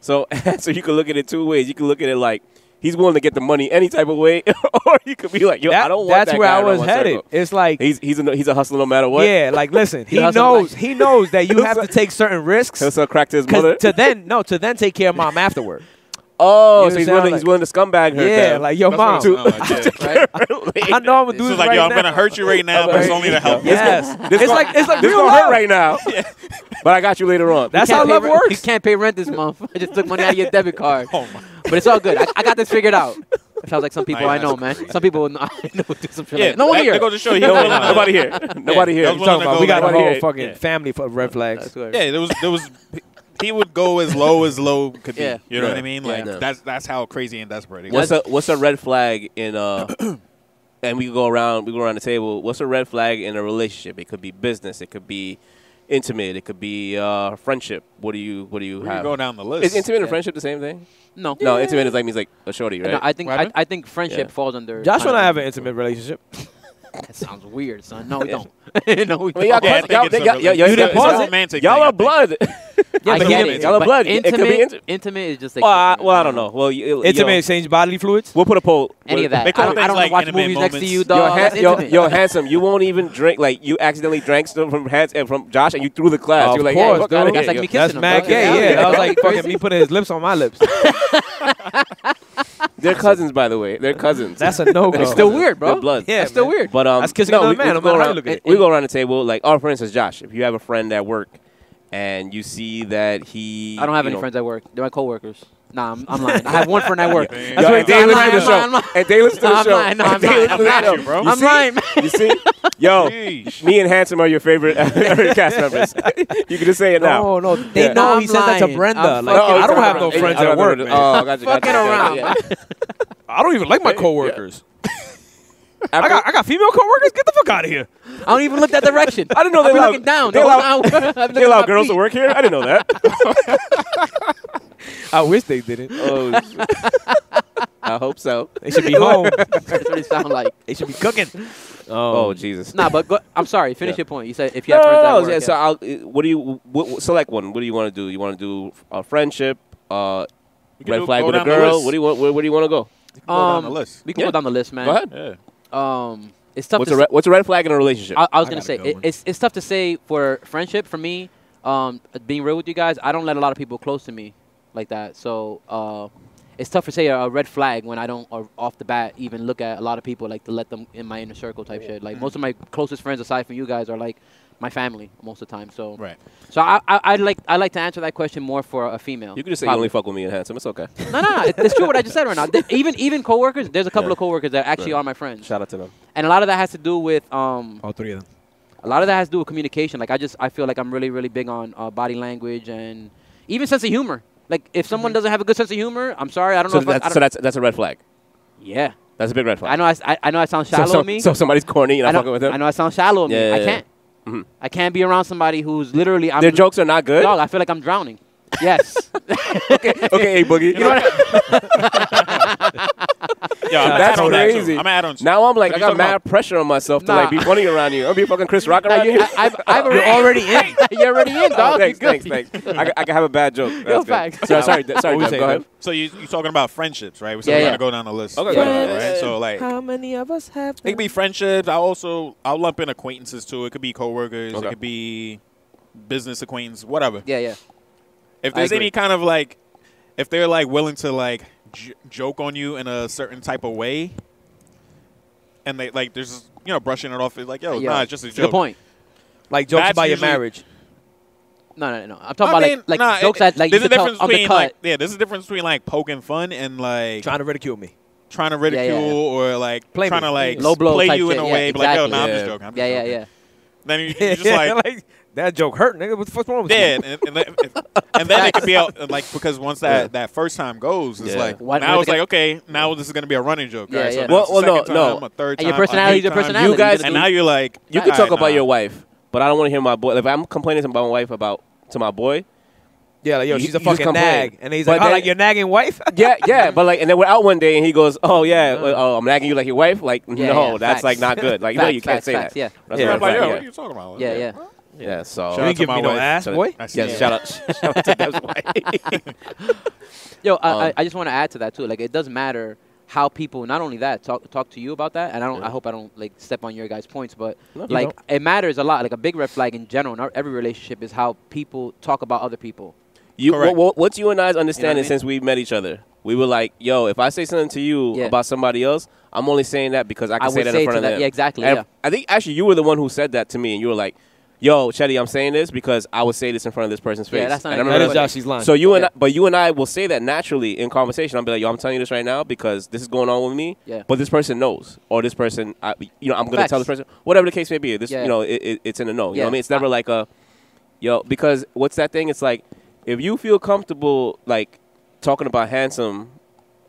So so you can look at it two ways. You can look at it like he's willing to get the money any type of way, [laughs] or you could be like, yo, That- I don't want to. that's that where guy I was headed. circle. It's like, He's he's a he's a hustler no matter what. yeah, like listen, [laughs] he hustle knows like- he knows that you [laughs] have to take certain risks He'll sell crack to his mother. to then no to then take care of mom afterward. oh, You so he's willing, Like- he's willing to scumbag her. Yeah, Kev. like yo, That's mom. it like, yeah. I know I'm gonna do This this like, right yo, I'm now. gonna hurt you right now, but it's only to help. you. Yes, This it's gon- like it's like This real gonna hurt right now, but I got you later on. That's how love rent- works. You can't pay rent this month. I just took money out of your debit card. Oh my. But it's all good. I, I got this figured out. It Sounds like some people Nah, I know, man. crazy. Some people know, [laughs] I know do some shit Yeah, like that. No one that- here. that goes to show you. no, willing nobody here. [laughs] Nobody here. that was You talking willing to about go we got a whole here. fucking Yeah. family for red flags. Yeah, there was there was he would go as low as low could be. Yeah. You know what I mean? Like Yeah. that's that's how crazy and desperate he What's was. a what's a red flag in uh [clears throat] and we go around we go around the table. What's a red flag in a relationship? It could be business, it could be intimate, it could be uh friendship. What do you what do you We can have? go down the list. Is intimate and friendship the same thing? No. No, intimate is like means like a shorty, right? No, I think I. I think friendship Yeah. falls under. Josh and I have an intimate relationship. That sounds weird, son. No, we don't. [laughs] no, we I mean, y'all, don't. Yeah, I close- think y'all, it's a y'all, y'all, y'all, you didn't y'all- it's a pause it? romantic y'all thing, are I think. blood. [laughs] I get it. y'all are but blood. It could be Intimate, inti- intimate is just like. Well, I, well, I don't know. Well, you, Intimate yo, exchange bodily fluids. we'll put a poll. Any of that. They I don't, I things don't like watch intimate movies next to you, Yo, dog. han- That's yo, intimate. yo, handsome. You won't even drink. Like you accidentally drank stuff from hands and from Josh, and you threw the glass. Of You're like, course, yeah, fuck dude. That's like me kissing him, mad gay. Yeah, Yeah, yeah. was like fucking me putting his lips on my lips. [laughs] They're cousins, by the way. They're cousins. That's a no go. It's still weird, bro. They're blood. Yeah, That's still man. weird. But um, That's kissing no, another we, man, we no go around, look at it. We go around the table like, oh, for instance, Josh. If you have a friend at work, and you see that he, I don't have any know- friends at work. They're my coworkers. Nah, I'm, I'm lying. I have one friend at work. [laughs] Yeah. Yo, and they I'm listen to the lying, show. I'm lying. And they listen to No, the I'm show. lying, no, And I'm they lying. listen to the I'm show. at you, bro. You I'm see? lying. You see? [laughs] Yo, Sheesh. me and Handsome are your favorite [laughs] cast members. you can just say it now. No, no, they Yeah. know I'm he said that to lying. Brenda. I'm Like, fucking I don't have around. no Hey, friends I don't at know work, the- man. Oh, gotcha, Fucking gotcha, gotcha, around. yeah. I don't even like my coworkers. I got I got female coworkers. Get the fuck out of here. I don't even look that direction. I didn't know they I'm allow, looking down. They the allow, whole time. I'm they allow at my girls to work here. I didn't know that. [laughs] I wish they didn't. oh. [laughs] I hope so. They should be home. That's what it sound like. they should be cooking. Oh, Jesus. Nah, but go, I'm sorry. Finish Yeah. your point. You said if you No, have friends no, at no. work. yeah, yeah. So, I'll, uh, what do you what, what- select one? What do you want to do? You want to do a friendship, uh, red do- flag with a girl? What do you want? Where, where do you want to go? We can go down the Um, list. we can Yeah. go down the list, man. Go ahead. Yeah. Um, it's tough. What's to a red, what's a red flag in a relationship? I, I was I gonna say good it, it's it's tough to say for friendship for me. Um, being real with you guys, I don't let a lot of people close to me like that. So uh, it's tough to say a, a red flag when I don't or off the bat even look at a lot of people like to let them in my inner circle type shit. Like most of my closest friends aside from you guys are like my family most of the time. So Right. so I I I'd like I like to answer that question more for a female. you can just say you Probably. only fuck with me and handsome. It's okay. [laughs] no, no, no. it- It's true what I just said right now. Th- Even even coworkers, there's a couple Yeah. of coworkers that actually Right. are my friends, Shout out to them. and a lot of that has to do with um All three of them. a lot of that has to do with communication. Like I just I feel like I'm really really big on uh, body language and even sense of humor. Like if someone doesn't have a good sense of humor, I'm sorry, I don't So know. if I, I that's, don't, so that's that's a red flag. yeah, That's a big red flag. I know I, I know I sound shallow so, of me. so somebody's corny, you're I not know, fucking with them. I know I sound shallow of me. Yeah, I can't. Mhm. I can't be around somebody who's literally. I'm Their jokes are not good. Dog, I feel like I'm drowning. Yes. [laughs] okay, hey boogie. You know what? [laughs] [laughs] Yeah, I'm That's add on that crazy. I'm gonna add on. Now I'm like, I got mad about- pressure on myself to Nah. like be funny around you. I'm be fucking Chris Rock around you, you. I, I've, I've [laughs] You're already, already in. [laughs] you're already in, Oh, dog. thanks, thanks, good. thanks. I, I can have a bad joke. That's good. facts. So, sorry, th- sorry, What we Dev, say, go ahead. So you you talking about friendships, right? So Yeah, we're yeah. gonna go down the list. Okay, Yeah, go right? So like, How many of us have? it could be friendships. I also I'll lump in acquaintances too. It could be coworkers. Okay. It could be business acquaintance, whatever. Yeah, yeah. If there's any kind of like, if they're like willing to like j- joke on you in a certain type of way, and they like there's you know brushing it off. It's like yo, yeah. nah, it's just a Good joke. point. Like jokes That's about your marriage. No, no, no. I'm talking I about mean, like like nah, jokes it- that like you there's a tell difference between like yeah, there's a difference between like poking fun and like Trying to ridicule me. trying to yeah, ridicule yeah. or like Play trying me. to like Low blow play type you in a yeah, way, but like yo, exactly. nah, I'm just joking. I'm just yeah, yeah, joking. yeah. Then you, you just like [laughs] that joke hurt, nigga. What the fuck's wrong with Yeah, you? and, and, then- and then it could be out, like because once that, Yeah. that first time goes, it's Yeah. like What- now it's like okay, now this is gonna be a running joke. Yeah, right? Yeah. now Well- well, no, second no. time, a third And your personality your time. personality. You guys- and now you're like You can "Alright, talk about nah." your wife, but I don't want to hear my boy. If I'm complaining about my wife about to my boy, Yeah, like yo, You- she's a you fucking nag, and he's But like, oh, then- like your nagging wife. [laughs] yeah, yeah, [laughs] but like, and then we're out one day, and he goes, "Oh yeah, mm-hmm. well, oh, I'm nagging you like your wife." Like, Yeah, no, yeah, that's facts. like not good. Like, no, Facts, you can't say facts, that. Yeah, That's Yeah, a red I'm like, yo, yeah. what are you talking about? yeah, yeah. Yeah, so Shout you out ain't to give my me no wife. ass, So- boy. That's- yes, yeah. shout out, [laughs] shout out to Dev's [laughs] wife. Yo, I, Um, I, I just want to add to that too. Like, it doesn't matter how people. Not only that, talk talk to you about that, and I don't. Yeah. I hope I don't like step on your guys' points, but No, like don't. it matters a lot. Like a big red flag in general in our, every relationship is how people talk about other people. You, Correct. what, what, what's you and I's understanding mean? since we met each other? We were like, yo, if I say something to you Yeah. about somebody else, I'm only saying that because I can I say that say in front of that- them. yeah, exactly, And yeah. I think actually you were the one who said that to me, and you were like, yo, Chetty, I'm saying this because I would say this in front of this person's face. Yeah, that's not And I even- remember That That is Josh's line. So you and Yeah. I, but you and I will say that naturally in conversation. I'll be like, yo, I'm telling you this right now because this is going on with me. Yeah. But this person knows, or this person, I, you know, I'm gonna tell this person, whatever the case may be. This, Yeah. you know, it, it, it's in a no. You know Yeah. what I mean? It's never like a, yo, because what's that thing? It's like if you feel comfortable like talking about handsome.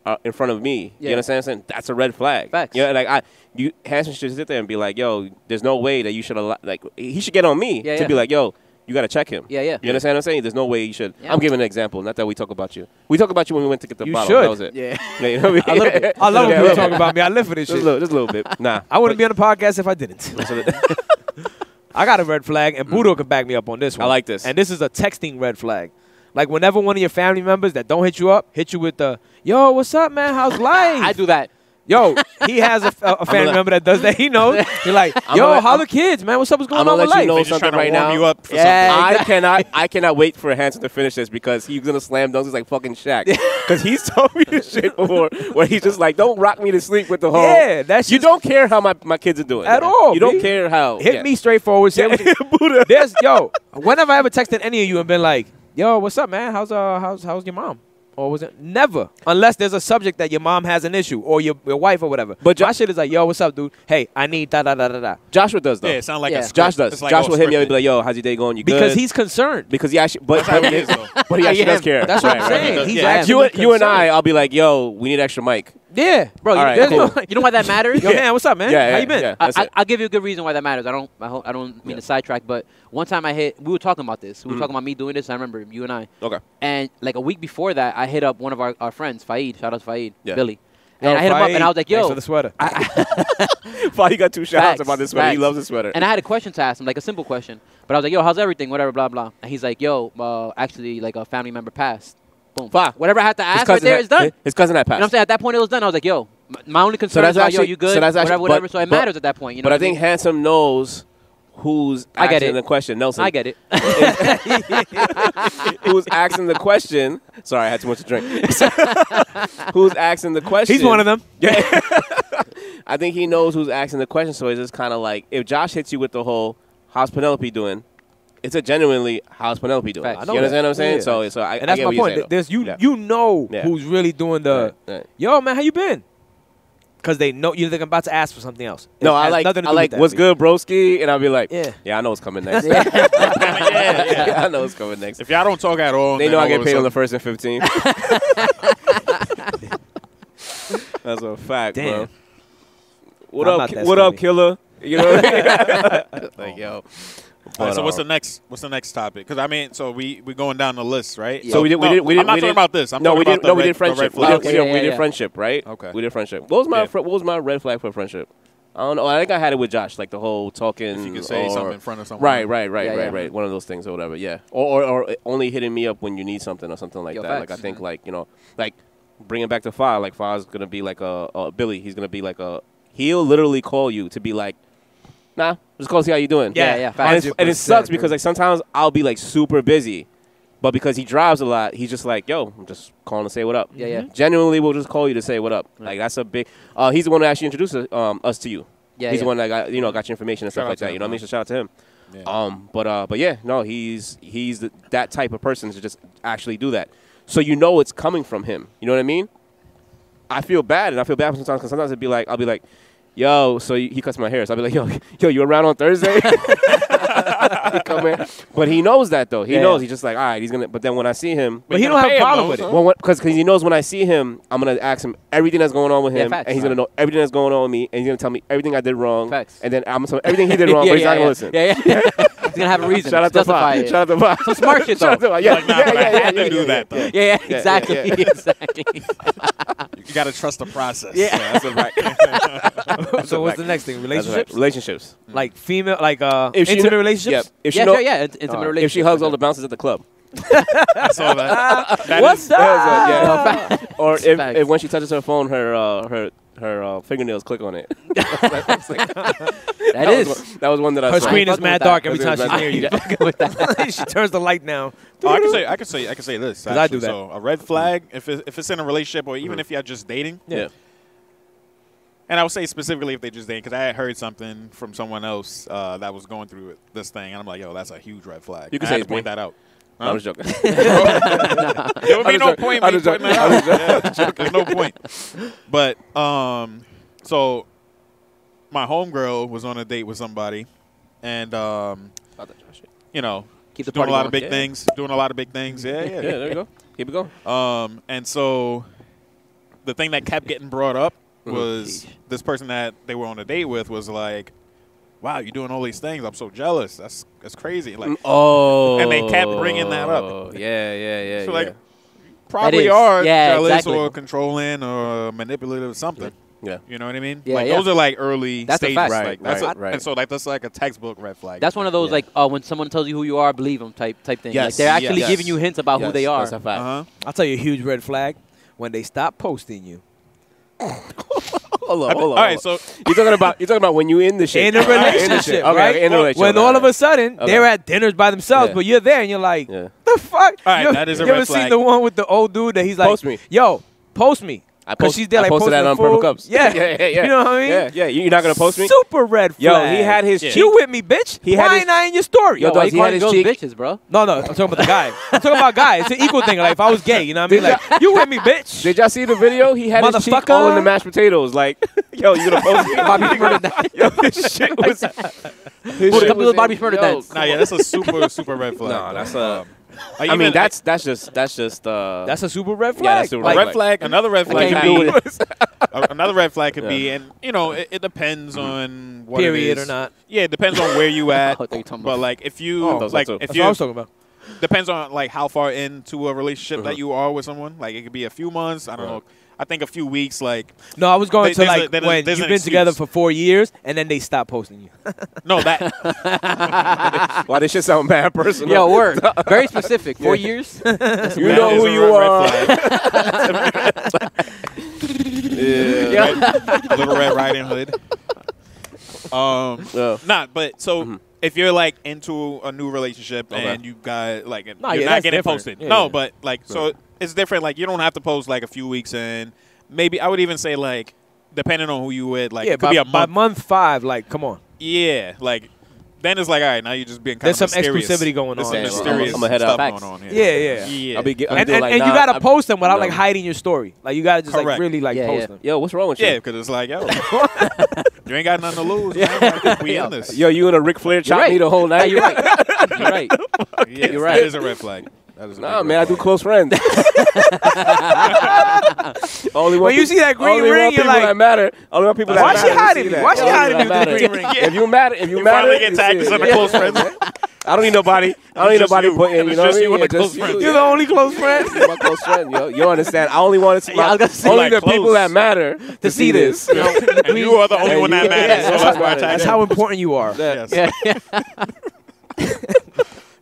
Uh, in front of me, you Yeah. understand what I'm saying? That's a red flag. Facts. You know, like I, you Handsome should sit there and be like, "Yo, there's no way that you should allow." Like he should get on me Yeah, to yeah. be like, "Yo, you got to check him." Yeah, yeah. You understand what I'm saying? There's no way you should. Yeah. I'm giving an example. Not that we talk about you. We talk about you when we went to get the You bottle. should. That was it. Yeah. [laughs] Yeah, you know what I I mean? love it. I love when Yeah, people talk about me. I live for this Just a little, just a little bit. [laughs] Nah, I wouldn't be on the podcast if I didn't. [laughs] I got a red flag, and Budo can back me up on this one. I like this. And this is a texting red flag. Like whenever one of your family members that don't hit you up hit you with the "Yo, what's up, man? How's [laughs] life?" I do that. Yo, he has a, a, [laughs] a family gonna- member that does that. He knows. You're like, [laughs] "Yo, gonna- how I'm- the kids, man? What's up? What's going I'm on gonna with let life?" you know They're just something trying to right warm now. you up for Yeah. something. I cannot, I cannot wait for Handsome to finish this because he's gonna slam dunks. He's like fucking Shaq. Because he's told me this shit before, where he's just like, "Don't rock me to sleep with the whole." Yeah, that's you don't care how my, my kids are doing At all, You don't B. care how. hit yeah. me straightforward. Say what you- There's yo. Whenever I ever texted any of you and been like, "Yo, what's up, man? How's uh, how's how's your mom?" Or was it never? Unless there's a subject that your mom has an issue or your, your wife or whatever. But Jo- my shit is like, "Yo, what's up, dude? Hey, I need da da da da da." Joshua does though. Yeah, it sounds like Yeah. a script. Josh does. It's like, Josh oh, will hit me up and be like, "Yo, how's your day going? You good?" Because he's concerned. because he actually, but That's he is, but he actually does care. That's what I'm Right, right. saying. He's Yeah. actually You, and- you and I. I'll be like, "Yo, we need extra mic." Yeah, Bro, you, All right, there's cool. no- you know why that matters? [laughs] Yo, man, what's up, man? Yeah, How you been? yeah. I, That's I, it. I'll give you a good reason why that matters. I don't. I, hope, I don't mean Yeah. to sidetrack, but one time I hit. We were talking about this. We were Mhm. talking about me doing this. I remember you and I. Okay. And like a week before that, I hit up one of our, our friends, Faid. Shout out to Faid, Yeah. Billy. Yo, And I hit him up, and I was like, "Yo." for the sweater. [laughs] Father, you got two shout outs about this sweater. He loves the sweater. And I had a question to ask him, like a simple question. But I was like, "Yo, how's everything? Whatever, blah blah." And he's like, "Yo, uh, actually, like a family member passed. Boom. Fuck. Whatever I had to ask right there had, is done. His cousin had You know what I'm saying? At that point, it was done. I was like, "Yo, My- only concern that's is, actually- yo, you good? so that's actually- whatever, whatever. but- so it but- matters at that point. You know but I think mean? handsome knows who's I get asking it. the question. Nelson, I get it. [laughs] [laughs] who's asking the question. Sorry, I had too much to drink. [laughs] who's asking the question? He's one of them. Yeah. I think he knows who's asking the question, so it's just kind of like if Josh hits you with the whole "How's Penelope doing?" It's a genuinely "How's Penelope doing?" Facts. I you know understand that. what I'm saying? Yeah. So, so I, And that's I get my point. saying, There's you. Yeah. you know Yeah. who's really doing the Right, right. yo man, how you been? Because they know you think I'm about to ask for something else. It No, I has like nothing to I do like what's good, broski, and I'll be like, Yeah. yeah, I know what's coming [laughs] next. Yeah. yeah, [laughs] yeah, I know what's coming next. If y'all don't talk at all, They know I get paid on the first and fifteen. [laughs] That's a fact, bro. What I'm up? not ki- What up, killer? You know, what I mean? like yo. All right, But, so what's uh, the next? What's the next topic? Because I mean, so we we going down the list, right? Yeah. So we did. We no, did. We did. I'm not we talking did, about this. I'm no, we did. the No, we did friendship. We did, flag. we did, yeah, we did friendship, right? Okay. We did friendship. What was my Yeah. fr- what was my red flag for friendship? I don't know. I think I had it with Josh, like the whole talking. If you could say or- something in front of someone. Right, right, right, Yeah, right, yeah. right. One of those things or whatever. Yeah. Or, or or only hitting me up when you need something or something like Yo, that. Like I facts. think like you know like bringing back to Fa. Like Fa's gonna be like a, a Billy. He's gonna be like a. He'll literally call you to be like, nah, just call to see how you doing. Yeah, yeah, And, it's- and it sucks 100%, because like sometimes I'll be like super busy, but because he drives a lot, he's just like, yo, I'm just calling to say what up. Yeah, yeah. Genuinely, we'll just call you to say what up. Like that's a big. Uh, he's the one that actually introduced us, um, us to you. Yeah, he's yeah. the one that got you know got your information and Shout stuff like that. You know what I mean? So shout out to him. Yeah. Um, but uh, but yeah, no, he's he's the, that type of person to just actually do that. So you know it's coming from him. You know what I mean? I feel bad, and I feel bad sometimes because sometimes it'd be like I'll be like, "Yo," so he he cuts my hair, so I'll be like, "Yo, [laughs] yo, you around on Thursday?" [laughs] [laughs] He [laughs] come in. But he knows that though. He Yeah. knows. He's just like, all right, he's gonna. But then when I see him, But he don't have a problem with it. son. well, because he knows when I see him, I'm gonna ask him everything that's going on with Yeah, him, facts. and he's gonna know everything that's going on with me, and he's gonna tell me everything I did wrong, Facts. and then I'm gonna tell him everything he did [laughs] wrong, yeah, but he's yeah, not gonna yeah. listen. Yeah, yeah. [laughs] He's gonna have a reason. Shout out to justify Bob. it. Shout out to Bob. Some smart shit Shout out though. to Bob. Yeah, Like, nah, yeah, but I yeah, had yeah, to do yeah, that, though. yeah. Yeah, yeah, yeah, exactly, yeah. exactly. You got to trust the process. Yeah. That's a fact. so what's the next thing? That's a fact. Relationships? Relationships. Like female, like uh, If she intimate kn- relationships. Yeah. If she yeah, know, sure, yeah. It's, it's right. relationship. if she hugs all the bouncers at the club, [laughs] I saw that. [laughs] That What's is- that? Yeah. [laughs] or if, if when she touches her phone, her uh, her her uh, fingernails click on it. that that is. Was one, that was one that I Her saw. screen is mad dark that. every time she's near you. yeah. Fucking with that. she turns the light down. Oh, I can say I can say I can say this. 'Cause I do that. So a red flag if it, if it's in a relationship or even if you're just dating. Yeah. And I would say specifically if they just dating because I had heard something from someone else uh, that was going through this thing, and I'm like, yo, that's a huge red flag. You can I say to point me. that out. I was joking. [laughs] There would be no point I'm just pointing that out. There's no point. But um, so my homegirl was on a date with somebody, and um, you know, Keep the doing a lot of big Yeah. things, doing a lot of big things. Yeah, yeah, yeah. there you go. Keep it going. Um, and so the thing that kept getting brought up Was this person that they were on a date with was like, "Wow, you're doing all these things. I'm so jealous. That's that's crazy." Like, Oh. And they kept bringing that up. Yeah, yeah, [laughs] yeah. so yeah. like, probably are Yeah, jealous exactly. or controlling or manipulative or something. yeah. You know what I mean? Yeah, like yeah. those are like early That's a stages. fact. Right, like, that's right, a- right. And so like that's like a textbook red flag. That's one of those Yeah. like, oh, when someone tells you who you are, believe them type type thing. Like Yes, they're actually yes. giving you hints about who they are. That's a fact. Uh huh. I'll tell you a huge red flag when they stop posting you. Hold on, hold on. All right, so you're talking about you're talking about when you in the shit. In a All right, [laughs] in the relationship, shit. Okay, right? in a relationship. when all of a sudden Okay. they're at dinners by themselves, Yeah. but you're there and you're like, Yeah. the fuck? All right, you, that is a you red ever seen the one with the old dude that he's like, Post me. yo, post me. I Because post, she's there I like posted that posting on Purple. Cups. [laughs] Yeah. yeah, yeah, yeah. You know what I mean? Yeah, yeah. You- You're not gonna post me. Super red Yo, he had his Yeah. cheek. You with me, bitch? He Why ain't I in your story? Yo, Yo, does he you had his girls cheek- bitches, bro? no, no, I'm talking about the guy. I'm talking about guy. It's an equal thing. Like if I was gay, you know what I mean? Like you with me, bitch? [laughs] Did y'all see the video? He had his cheek all in the mashed potatoes. Like, [laughs] yo, you gonna post me? Bobby murdered that. yo, his shit was. His Who shit couple was of Bobby in- Murder nah, yeah, that's a super super red flag. No, that's a. I I mean, that's that's just that's just. uh That's a super red flag. Yeah, that's super Like, a red flag. Another red flag can't could do be it. another red flag could [laughs] Yeah. be, and you know, it, it depends on what it period is. or not. Yeah, it depends on where you [laughs] at. I thought you were talking but like, if you Oh, like, if That's what I you was talking about. depends on like how far into a relationship Uh-huh. that you are with someone. Like, it could be a few months. I don't Right. know, I think a few weeks. Like no, I was going they, to like a, when you've been excuse. together for four years and then they stop posting you. [laughs] no, that. Why this should sound bad personal? Yeah, word. [laughs] Very specific. Four yeah. years. [laughs] you know who you are. yeah. Red, Little Red Riding Hood. Um, yeah. Not, but so. Mm -hmm if you're like into a new relationship okay. and you got like no, you're yeah, not getting different. posted. Yeah, no, yeah. but like so it's different. Like you don't have to post like a few weeks in. Maybe I would even say like depending on who you with, like yeah, could by, be a month. by month five, like come on. Yeah, like then it's like, all right, now you're just being kind There's of some exclusivity going on. There's some mysterious I'm, I'm head stuff out. going on. Yeah, yeah. yeah. yeah. I'll be, I'll and, and, like, and you gotta post them without no. like hiding your story. Like you gotta just Correct. like really like yeah, post yeah. them. Yo, what's wrong with you? Yeah, because it's like, yo, [laughs] you ain't got nothing to lose. Like, we in this. Yo, you and a Ric Flair chop right. me the whole night. [laughs] You're right. You're right. [laughs] Yeah, you're right. It is a red flag. That is nah, man, I do close friends. [laughs] only one when you see that green only ring, you're like, that matter. Only one people that matter. Why she hiding it? Why she hiding it? The green ring. If you matter, if you, matter, you matter, finally get tagged as a close friend. I don't need nobody. I don't need nobody you. putting. You know what I mean? Yeah, just you. You're yeah. the only close friend. You're my close friend. Yo, you understand? I only want to see yeah, my, only like the people that matter to, to see this. this. And you are the only and one that matters. So that's, that's how important you are. Yes. [laughs] [laughs]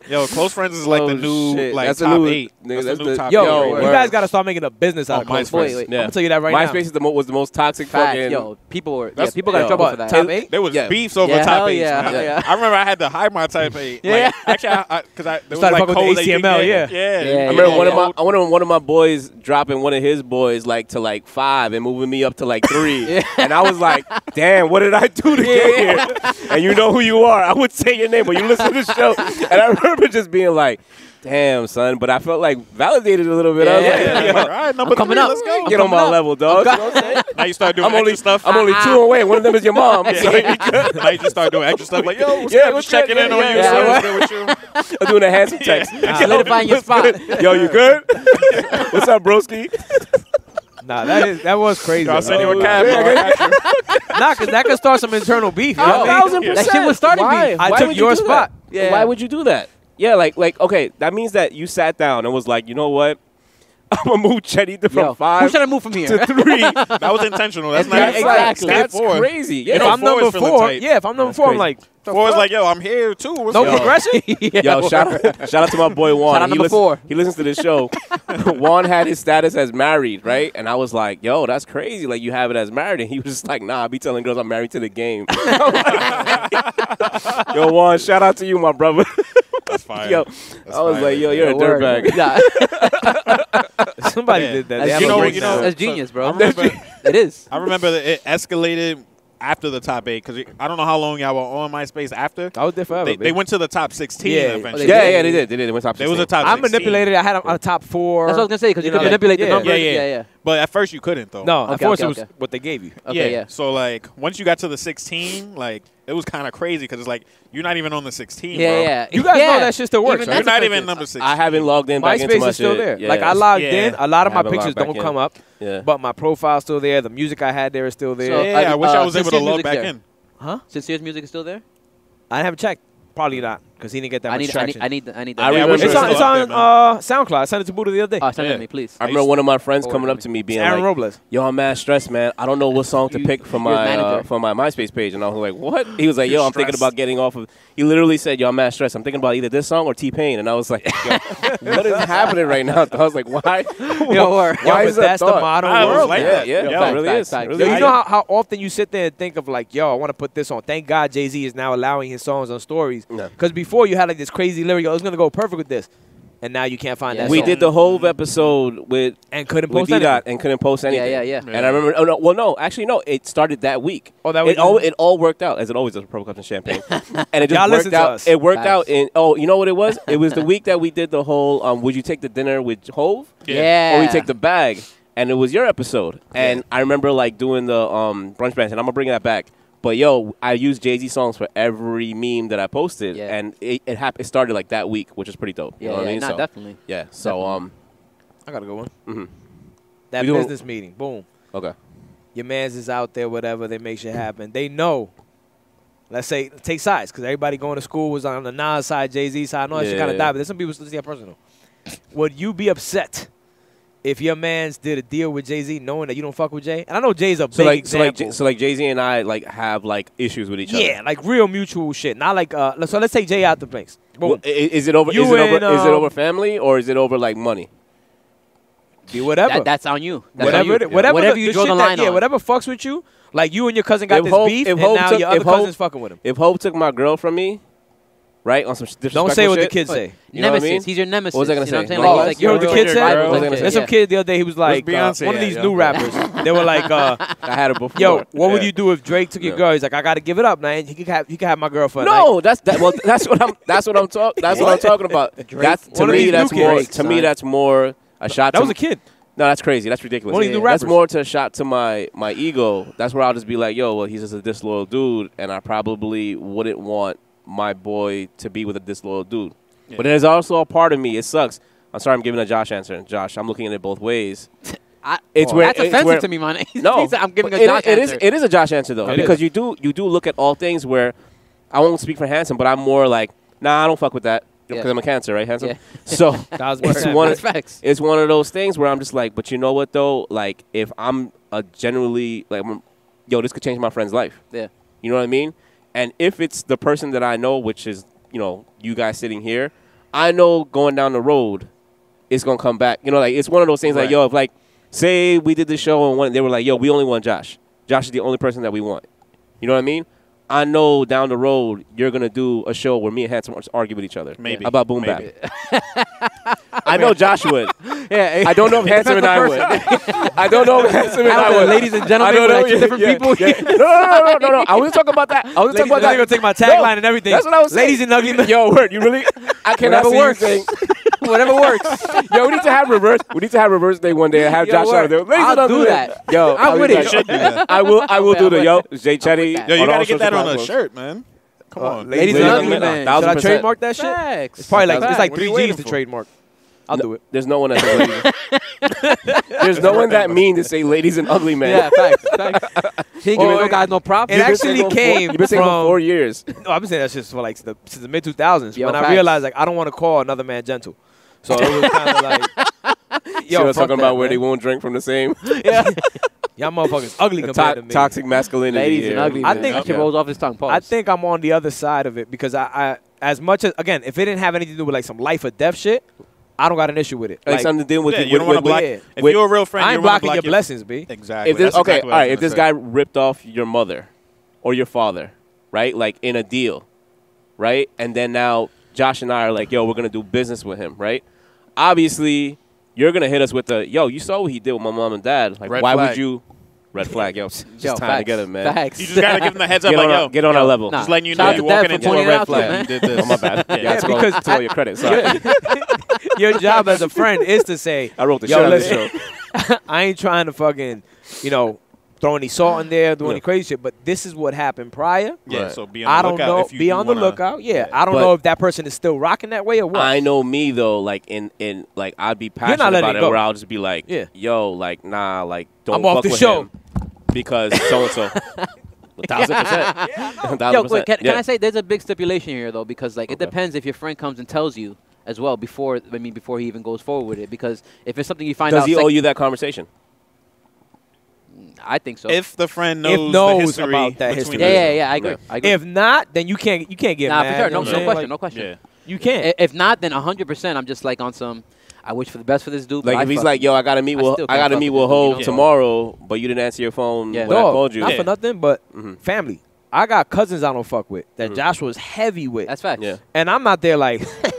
Yo, close friends is like oh, the new shit. like that's top new, eight. Nigga, that's, that's the new top yo, eight. Yo, you guys gotta start making a business oh, out oh, of close friends. Yeah. I'm gonna tell you that right MySpace now. MySpace was the most toxic Fact, fucking. Yo, people were yeah, people got yo, trouble for that. Top eight. There was yeah. beefs over yeah, top eight. Yeah, yeah. yeah. I remember I had to hide my type eight. yeah. Like, actually, because I, I there was like fucking with ACML. Yeah. Yeah. I remember one of my I remember one of my boys dropping one of his boys like to like five and moving me up to like three, [laughs] and I was like, damn, what did I do to get here? And you know who you are. I would say your name, but you listen to the show, and I remember remember just being like, damn, son. But I felt like validated a little bit. Yeah, I was yeah, like, yeah. All right, number I'm coming three, up. let's go. Get I'm on my up. level, dog. You know now you start doing I'm only, stuff. I'm only two away. One of them is your mom. yeah. so [laughs] now you just start doing extra stuff like, yo, what's yeah, good? What's checking yeah, in on you. So? [laughs] I'm doing a handsome [laughs] text. Yeah. Solidifying your spot. Yo, you good? what's up, broski? Nah, that is that was crazy. I'll send you a cab. nah, because that could start some internal beef. You know? That shit was starting beef. I took your spot. Yeah. Why would you do that? Yeah, like like okay, that means that you sat down and was like, you know what? [laughs] I'm gonna move Chetty from Yo, five. Who should I move from here to three? [laughs] that was intentional. That's not exactly. That's crazy. Yeah, if, if I'm number four, yeah, if I'm number four, crazy. I'm like four is like, yo, I'm here too. What's no progression. [laughs] yeah, yo, shout out, shout out to my boy Juan. Shout out he number listen, four. He listens to this show. Juan had his status as married, right? And I was like, yo, that's crazy. Like you have it as married, and he was just like, nah, I be telling girls I'm married to the game. yo, Juan, shout out to you, my brother. That's [laughs] fire. Yo, That's I was fire. like, yo, you're a dirtbag. Yeah. [laughs] Somebody did that. That's, you know, you know, That's genius, bro. Remember, [laughs] it is. I remember it escalated after the top eight because I don't know how long y'all were on MySpace after. I was there forever. They, they went to the top sixteen yeah. eventually. Yeah, yeah, they did. They did. They went top. They It was a top. I manipulated. I had a, a top four. That's what I was gonna say because you, you know, manipulate yeah. the numbers. Yeah, yeah. yeah. But at first you couldn't though. No, okay, okay, it was what they gave you. yeah. yeah. So like once you got to the 16, like it was kind of crazy because it's like you're not even on the 16. Yeah, bro. yeah. You guys yeah. know that's just the works. Right? You're not even number 16. I haven't logged in. Back MySpace into is still shit. there. Yeah. Like I logged yeah. in, a lot of I my pictures don't in. come up. Yeah. But my profile's still there. The music I had there is still there. So, yeah, I, I wish uh, I was able to log back there. in. Huh? Sincere's music is still there. I haven't checked. Probably not because he didn't get that I much need, traction. I need, I need, I need that. I yeah, remember it's on, it's on uh, SoundCloud. I sent it to Buddha the other day. Oh, send yeah. it to me, please. I remember one of my friends coming up to me being Aaron like, Robles. "Yo, I'm mad stressed, man. I don't know what song to pick for my uh, for my MySpace page." And I was like, "What?" He was like, "Yo, I'm thinking about getting off of." He literally said, "Yo, I'm mad stressed. I'm thinking about either this song or T Pain." And I was like, [laughs] "What is happening right now?" I was like, "Why? Yo, [laughs] why is that that's the modern world? Yeah, yeah, it really is. You know how often you sit there and think of like, "Yo, I want to put this on." Thank God Jay Z is now allowing his songs on stories because before before you had like this crazy lyric, oh, it's gonna go perfect with this, and now you can't find yeah. that. We song. did the whole episode with and couldn't post D-Dot and couldn't post anything. Yeah, yeah, yeah. And I remember. Oh no, well, no, actually, no. It started that week. Oh, that week. It all, it all worked out as it always does with Cups and Champagne, [laughs] and it just worked out. It worked Facts. out in. Oh, you know what it was? It was the week that we did the whole. Um, would you take the dinner with Hove? Yeah. yeah. Or we take the bag, and it was your episode. And I remember like doing the um brunch band, and I'm gonna bring that back but yo, I use Jay Z songs for every meme that I posted, yeah. and it it, hap- it started like that week, which is pretty dope. You yeah, know what yeah, I mean? Not so, definitely. Yeah. So definitely. um, I got a good one. Mm-hmm. That we business doing, meeting, boom. Okay. Your man's is out there, whatever they make shit happen. They know. Let's say take sides, because everybody going to school was on the Nas side, Jay Z side. I know that kind of yeah. died, but there's some people still see that personal. Would you be upset if your man's did a deal with Jay Z, knowing that you don't fuck with Jay, and I know Jay's a big So like, so like, example. So like Jay Z and I like have like issues with each other. yeah, like real mutual shit. Not like uh. So let's take Jay out the place. Well, is it over? You is it over? and, is it um, over family or is it over like money? Be whatever. That, that's on you. That's on whatever, you. it- whatever, whatever the, you the draw shit the that- line yeah, on. whatever fucks with you. Like you and your cousin got If this Hope- beef, if and Hope now took- your other if Hope- cousin's fucking with him. If Hope took my girl from me, right on some disrespectful Don't say what the kids say. You know what I nemesis. mean? He's your nemesis. What was I gonna you know say? What I'm saying? No, like, like you heard what the Your kid girl, said? what was I gonna There's say? some kid the other day. He was like, uh, Beyonce one of these yo? new rappers. They were like, uh, [laughs] I had it before. "Yo, what would you do if Drake took your girl?" He's like, "I got to give it up, man. He could have, he could have my girlfriend. No, night." that's that. Well, that's what I'm. That's what I'm [laughs] talking. That's what I'm talking about. That's to me. That's more. to me, that's more a shot. That was a kid. No, that's crazy. That's ridiculous. One of these new That's more to a shot to my my ego. That's where I'll just be like, yo, well, he's just a disloyal dude, and I probably wouldn't want my boy to be with a disloyal dude. But there's also a part of me. It sucks. I'm sorry, I'm giving a Josh answer. Josh, I'm looking at it both ways. [laughs] I, It's oh, where- that's it's offensive where- to me, man. [laughs] No, I'm giving a It- Josh it is. answer. It is a Josh answer though, It because is. you do you do look at all things where I won't speak for handsome, but I'm more like, nah, I don't fuck with that because Yeah. I'm a cancer, right, handsome. Yeah. [laughs] So it's one. Of, facts. it's one of those things where I'm just like, but you know what though? Like, if I'm a generally like, yo, this could change my friend's life. Yeah. You know what I mean? And if it's the person that I know, which is you know you guys sitting here, I know going down the road, it's gonna come back. You know, like it's one of those things like, yo, if like say we did the show and one, they were like, yo, we only want Josh. Josh is the only person that we want. You know what I mean? I know down the road you're gonna do a show where me and Handsome argue with each other. Maybe. about Boom Maybe. Bap. [laughs] I know Josh would. [laughs] Yeah, I don't know if Handsome and I would. [laughs] I don't know if Handsome and I would. ladies and I don't know. like different yeah, people. yeah. No, no, no, no, no, no. I wasn't talking about that. I wasn't talking about they're that. gonna take my No, tagline and everything. That's what I was saying. Ladies and ugly. Yo, word, you really? I cannot Whatever see you works. [laughs] Whatever works. Yo, we need to have reverse. We need to have reverse day one day and have Yo, Josh word. on there. Ladies I'll do men. that. Yo, I'm I'll with it. You that. I will. I will Okay, do I'm the yo. Jay Chetty. Yo, you gotta get that on a shirt, man. Come Uh, on, ladies and and ugly ugly men. men. Thousand Should I trademark that shit? It's probably like it's like three G's to trademark. I'll do it. There's no one that. ladies- [laughs] There's no one that mean to say ladies and ugly men. Yeah, facts. facts. [laughs] He ain't giving no it- guys no props. it actually single for- came You've been single for four years. [laughs] No, I've been saying that shit for like the, since the mid 2000s. Yo, when I realized like I don't want to call another man gentle, so it was kind of like, Yo, yo, fuck talking that, about where they won't drink from the same y'all motherfuckers ugly compared to- to me. toxic masculinity. Ladies and here. ugly. I think- that shit Yeah. rolls off his tongue. Pause. I think I'm on the other side of it because I, I, as much as again, if it didn't have anything to do with like some life or death shit, I don't got an issue with it. like, Like, something to do with Yeah, with- you don't want to with- block. yeah. If with- you're a real friend, I you ain't don't blocking block your blessings, b. Exactly. if this That's okay, exactly what all I right, was if this gonna guy ripped off your mother or your father, right, like in a deal, right, and then now Josh and I are like, yo, we're gonna do business with him, right? Obviously, you're gonna hit us with the yo. You saw what he did with my mom and dad. Like, Red why flag. would you? Red flag, yo. Just Yo, time facts. together, man. Facts. You just gotta give them the heads up, Get like yo, our, get on our level. Nah. just letting you Shout know you're to Dad walking into a it red out, flag. man. You did this. Oh my bad. Yeah, Yeah, it's because because to all your credit. [laughs] Sorry, [laughs] Your job as a friend is to say, I wrote the Yo, shit on this listen. show. [laughs] I ain't trying to fucking, you know, throw any salt in [sighs] there, do Yeah. any crazy shit. But this is what happened prior. Yeah, Right. so be on the I don't lookout know. if you Be on the wanna- lookout. Yeah, I don't But- know if that person is still rocking that way or what. I know me though, like in in like I'd be not passionate about it it, go. where I'll just be like, Yeah. yo, like nah, like don't I'm off fuck the with show. him because so and so. Thousand percent. Thousand Yo, wait, can, Yeah. can I say there's a big stipulation here though because like it depends if your friend comes and tells you as well before I mean before he even goes forward with it because if it's something you find Does out he sec- owe you that conversation? I think so. If the friend If knows, knows the history about that history. yeah, yeah, yeah, I agree. Yeah. I agree. If not, then you can't. You can't get nah, mad. for sure, you no, what no question, Like, no question. Yeah. You can't. If not, then 100%. I'm just like on some. I wish for the best for this dude. but Like I if he's fuck- like, yo, I gotta meet I with still I gotta meet with with this dude, Hove you know? tomorrow, but you didn't answer your phone Yeah. when I called you. not Yeah. for nothing, but Mhm. family. I got cousins I don't fuck with that Mhm. Josh was heavy with, that's facts. Yeah. and I'm not there like, [laughs]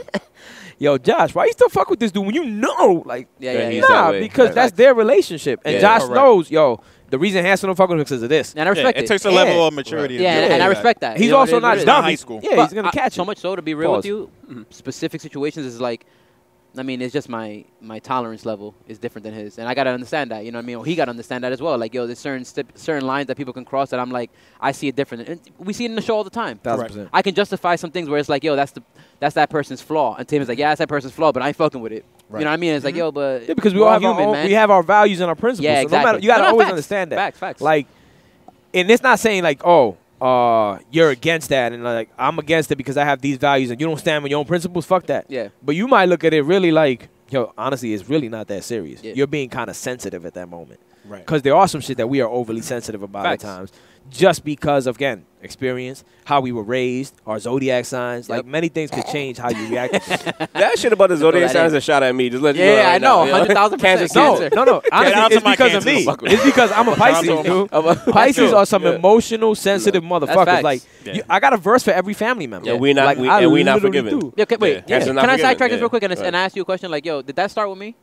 yo, Josh, why you still fuck with this dude when you know, like, yeah, Yeah, yeah. he's yeah. that nah, because Right. that's their relationship, and Yeah. Josh Correct. knows, yo, the reason Handsome don't fuck with him is because of this. And I Yeah, respect it it. takes a Yeah. level of maturity. yeah, to and, and I respect that. He's You know, also not what it It's is. not dumb. high school. Yeah, But he's gonna I- catch So it. much so to be real Pause. with you, mm, specific situations is like, I mean, it's just my my tolerance level is different than his, and I gotta understand that. You know what I mean? Or he gotta understand that as well. Like, yo, there's certain stip- certain lines that people can cross that I'm like, I see it different. And we see it in the show all the time. Thousand percent. I can justify some things where it's like, yo, that's the that's that person's flaw, and Tim is like, yeah, that's that person's flaw, but I ain't fucking with it. Right. You know what I mean? It's like, mm-hmm. yo, but Yeah, because we we're all have human, our own, man. we have our values and our principles. yeah, so exactly. no matter, you gotta No, no, always facts. understand that. Facts, facts. Like, and it's not saying like, oh, uh, you're against that, and like I'm against it because I have these values, and you don't stand with your own principles. Fuck that. yeah, But you might look at it really like, yo, honestly, it's really not that serious. Yeah. You're being kind of sensitive at that moment. Right. Because there are some shit that we are overly sensitive about Facts. at times, just because of again experience, how we were raised, our zodiac signs. Like many things could change how you react. [laughs] That [laughs] shit about the zodiac that sign is a shot at me. Just let you Yeah, know. I right know, now, 100,000%. Cancer, no, no, no. Honestly, out to it's because of me. It's because I'm a Shout out to Pisces, dude. Pisces are some Yeah. emotional, sensitive motherfuckers. Like, Yeah. you, I got a verse for every family member. Yeah, we not- like, we- I and we not literally forgiven. Yeah, okay, wait. Yeah, Cancers not Can I sidetrack this real quick and, ask you a question? Like, yo, did that start with me?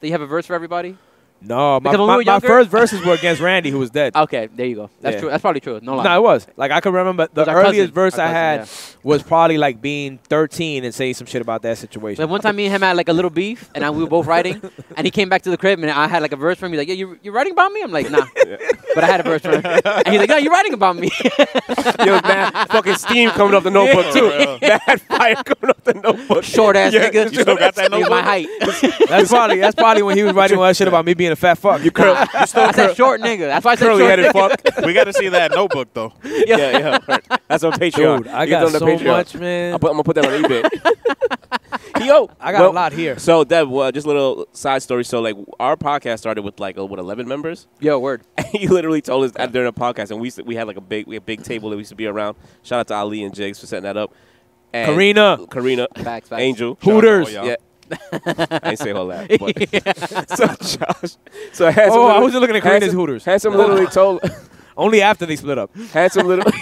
Did you have a verse for everybody? No, my, Because when we my, my first verses were against Randy, who was dead. Okay, there you go. That's Yeah. true. That's probably true. No lie. No, it was. Like I can remember the earliest cousin. verse Our I had cousin, was probably like being 13 and saying some shit about that situation. Like one time, me and him had like a little beef, and I, we were both writing. and he came back to the crib, and I had like a verse for him. He's like, "Yeah, you you writing about me?" I'm like, "Nah," [laughs] but I had a verse for him. And he's like, "No, you're writing about me." Yo, man, fucking steam coming off the notebook too. [laughs] Mad fire coming off the notebook. Short ass Yeah, nigga. you still got that notebook? my height. that's probably that's probably when he was writing all that shit about me being a fat fuck. You Curl, [laughs] I said short nigga. That's why I said curly short headed nigga. fuck. [laughs] we got to see that notebook though. [laughs] Yeah, yeah. right. That's on Patreon. Dude, I You got so the Patreon. much, man. I'll put, I'm gonna put that on eBay. Yo, I got well, a lot here. So, Dev, well, just a little side story. So, like, our podcast started with like what 11 members. Yo, word. he literally told us that during a podcast, and we used to, we had like a big we had a big table that we used to be around. Shout out to Ali and Jigs for setting that up. And Karina. Karina, Facts, facts. Angel, Hooters. Shout out yeah. I ain't say all that. But. [laughs] [laughs] so Josh, so Handsome. Oh, I wasn't looking at Karina's Handsome- Hooters. Handsome literally [laughs] told Only after they split up. Handsome literally.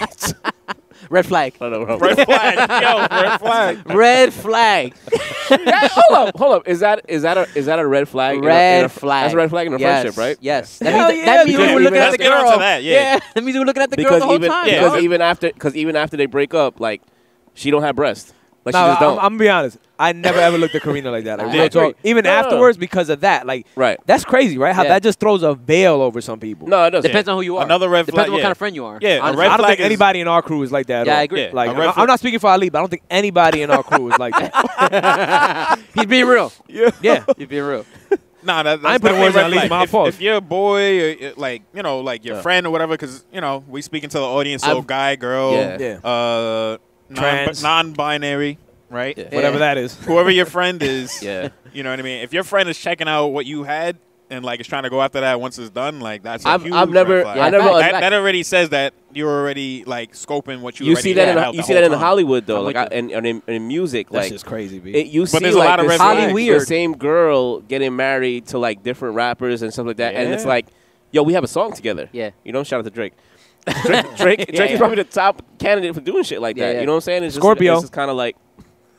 Red flag. I don't know. Red flag. Yo, red flag. Red flag. Yeah, hold up, hold up. Is that is that a is that a red flag? in a- Red in a- flag. That's a red flag in a yes. friendship, right? Yes. That Hell means, yeah, that means we because were looking at the Let's get girl. onto that, yeah. That means we were looking at the girl Because the whole even time. Yeah. because even after because even after they break up, like she don't have breasts. Like No, she just I'm, don't. I'm gonna be honest. I never ever looked at Karina like that. Like, [laughs] real talk. Even No, no, no. afterwards, because of that, like right. that's crazy, right? How Yeah. that just throws a veil over some people. No, it doesn't. Depends on who you are. Another red Depends flag, on what yeah. kind of friend you are. Yeah, a red I don't flag think is- anybody in our crew is like that. Yeah, all. I agree. Yeah. Like A I- flag- I'm not speaking for Ali, but I don't think anybody in our crew is like that. [laughs] He's being real. [laughs] yeah. He's being real. Nah, that, that's I ain't putting words a in red Ali's flag. mouth, If, if you're a boy, or, uh, like you know, like your Yeah. friend or whatever, because you know we speaking to the audience, so guy, girl, Yeah. Yeah. uh, Trans. non-binary, right? Yeah. Whatever that is. [laughs] Whoever your friend is, [laughs] Yeah. you know what I mean. If your friend is checking out what you had and like is trying to go after that once it's done, like that's a I've- huge I've never- red flag. I never. that, that already says that you're already like scoping what you. You already see that in out you see that whole in time. Hollywood though, I'm like I, and, and in, in music, That's like just crazy, B. it, you see there's a like lot of the red same- flags. the Weird. same girl getting married to like different rappers and stuff like that, and it's like, yo, we have a song together. Yeah. You know, shout out to Drake. [laughs] Drake, Drake, Drake yeah. is probably the top candidate for doing shit like that. You know what I'm saying? It's just, Scorpio. It's just kind of like.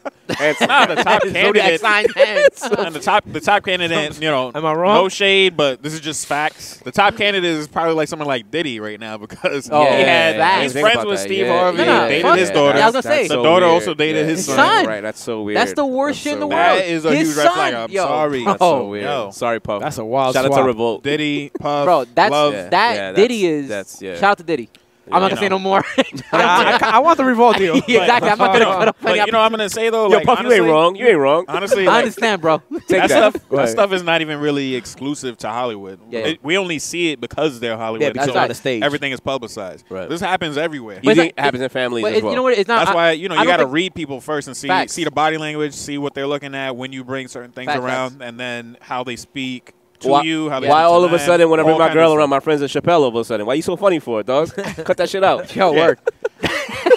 [laughs] It's not the top [laughs] Zodiac candidate. sign hands. [laughs] and the top, the top candidate, you know, Am I wrong? no shade, but this is just facts. The top candidate is probably like someone like Diddy right now because Oh, he yeah, had facts. he's friends with that. Steve Yeah, Harvey, No, no, dated fuck his daughter. Yeah, I was gonna say. the so daughter weird. also dated Yeah. his His son. son. Right, that's so weird. That's the worst That's shit in the world. That is a His huge red son, flag. I'm yo. sorry. That's Oh. so weird. Yo. Sorry, Puff. That's a wild Shout out to Revolt. Diddy, Puff, Bro, that's that Diddy is. that's- yeah. Shout out to Diddy. I'm not gonna say no more. [laughs] I, I, I want the revolt [laughs] deal. Exactly. I'm not gonna cut But you know, I'm gonna say though, Yo, like Puff, honestly, you ain't wrong. You ain't wrong. Honestly, [laughs] I like, understand, bro. Take that that. stuff, that stuff is not even really exclusive to Hollywood. Yeah, yeah. It- we only see it because they're Hollywood. Yeah, because so the stage. Everything is publicized. Right. This happens everywhere. You think it happens in families as well? you know what? It's not. That's why you know you got to read people first and see see the body language, see what they're looking at when you bring certain things around, and then how they speak to why, you. How they why all of a sudden when I bring my girl around, my friends at Chappelle all of a sudden? Why you so funny for it, dog? [laughs] Cut that shit out. Yo, Yeah. word. [laughs]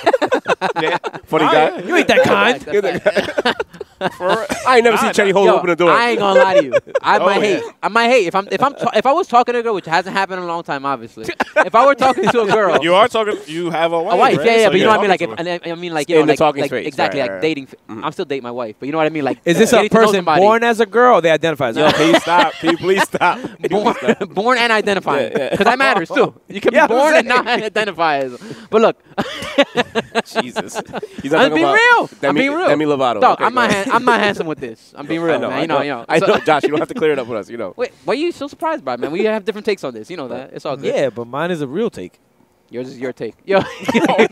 Yeah. [laughs] Funny Oh, guy. yeah. You ain't that kind. [laughs] [laughs] For- I ain't never Nah, seen Chetty nah. Hole Yo, open the door. I ain't gonna lie to you. I Oh, might yeah. hate. I might hate if I'm if I'm ta- if I was talking to a girl, which hasn't happened in a long time, obviously. if I were talking to a girl, you are talking. You have a wife. a wife, right? yeah, yeah, So but you know what I mean. Like, if, talking and I, I mean, like, In you know, the like, talking like phase, exactly, right, like right, right. dating. I'm still dating my wife, but you know what I mean. Like, Is this a getting to know person somebody. born as a girl? Or they identify as a Yo, girl? please stop. Can please stop? born, born and identifying, Yeah, yeah. because that matters too. You can Yeah, I'm be born and not identify as. But look, Jesus. [laughs] He's not I'm being about real. I'm Demi, being real. Demi Lovato. Dog, Okay, I'm not. ahead. I'm not handsome with this. I'm being [laughs] real, I know, man. I You know, you know. I So- [laughs] Josh. You don't have to clear it up with us. You know. Wait, why are you so surprised by it, man? We have different takes on this. You know that. It's all good. Yeah, but mine is a real take. Yours is your take. Yo. Red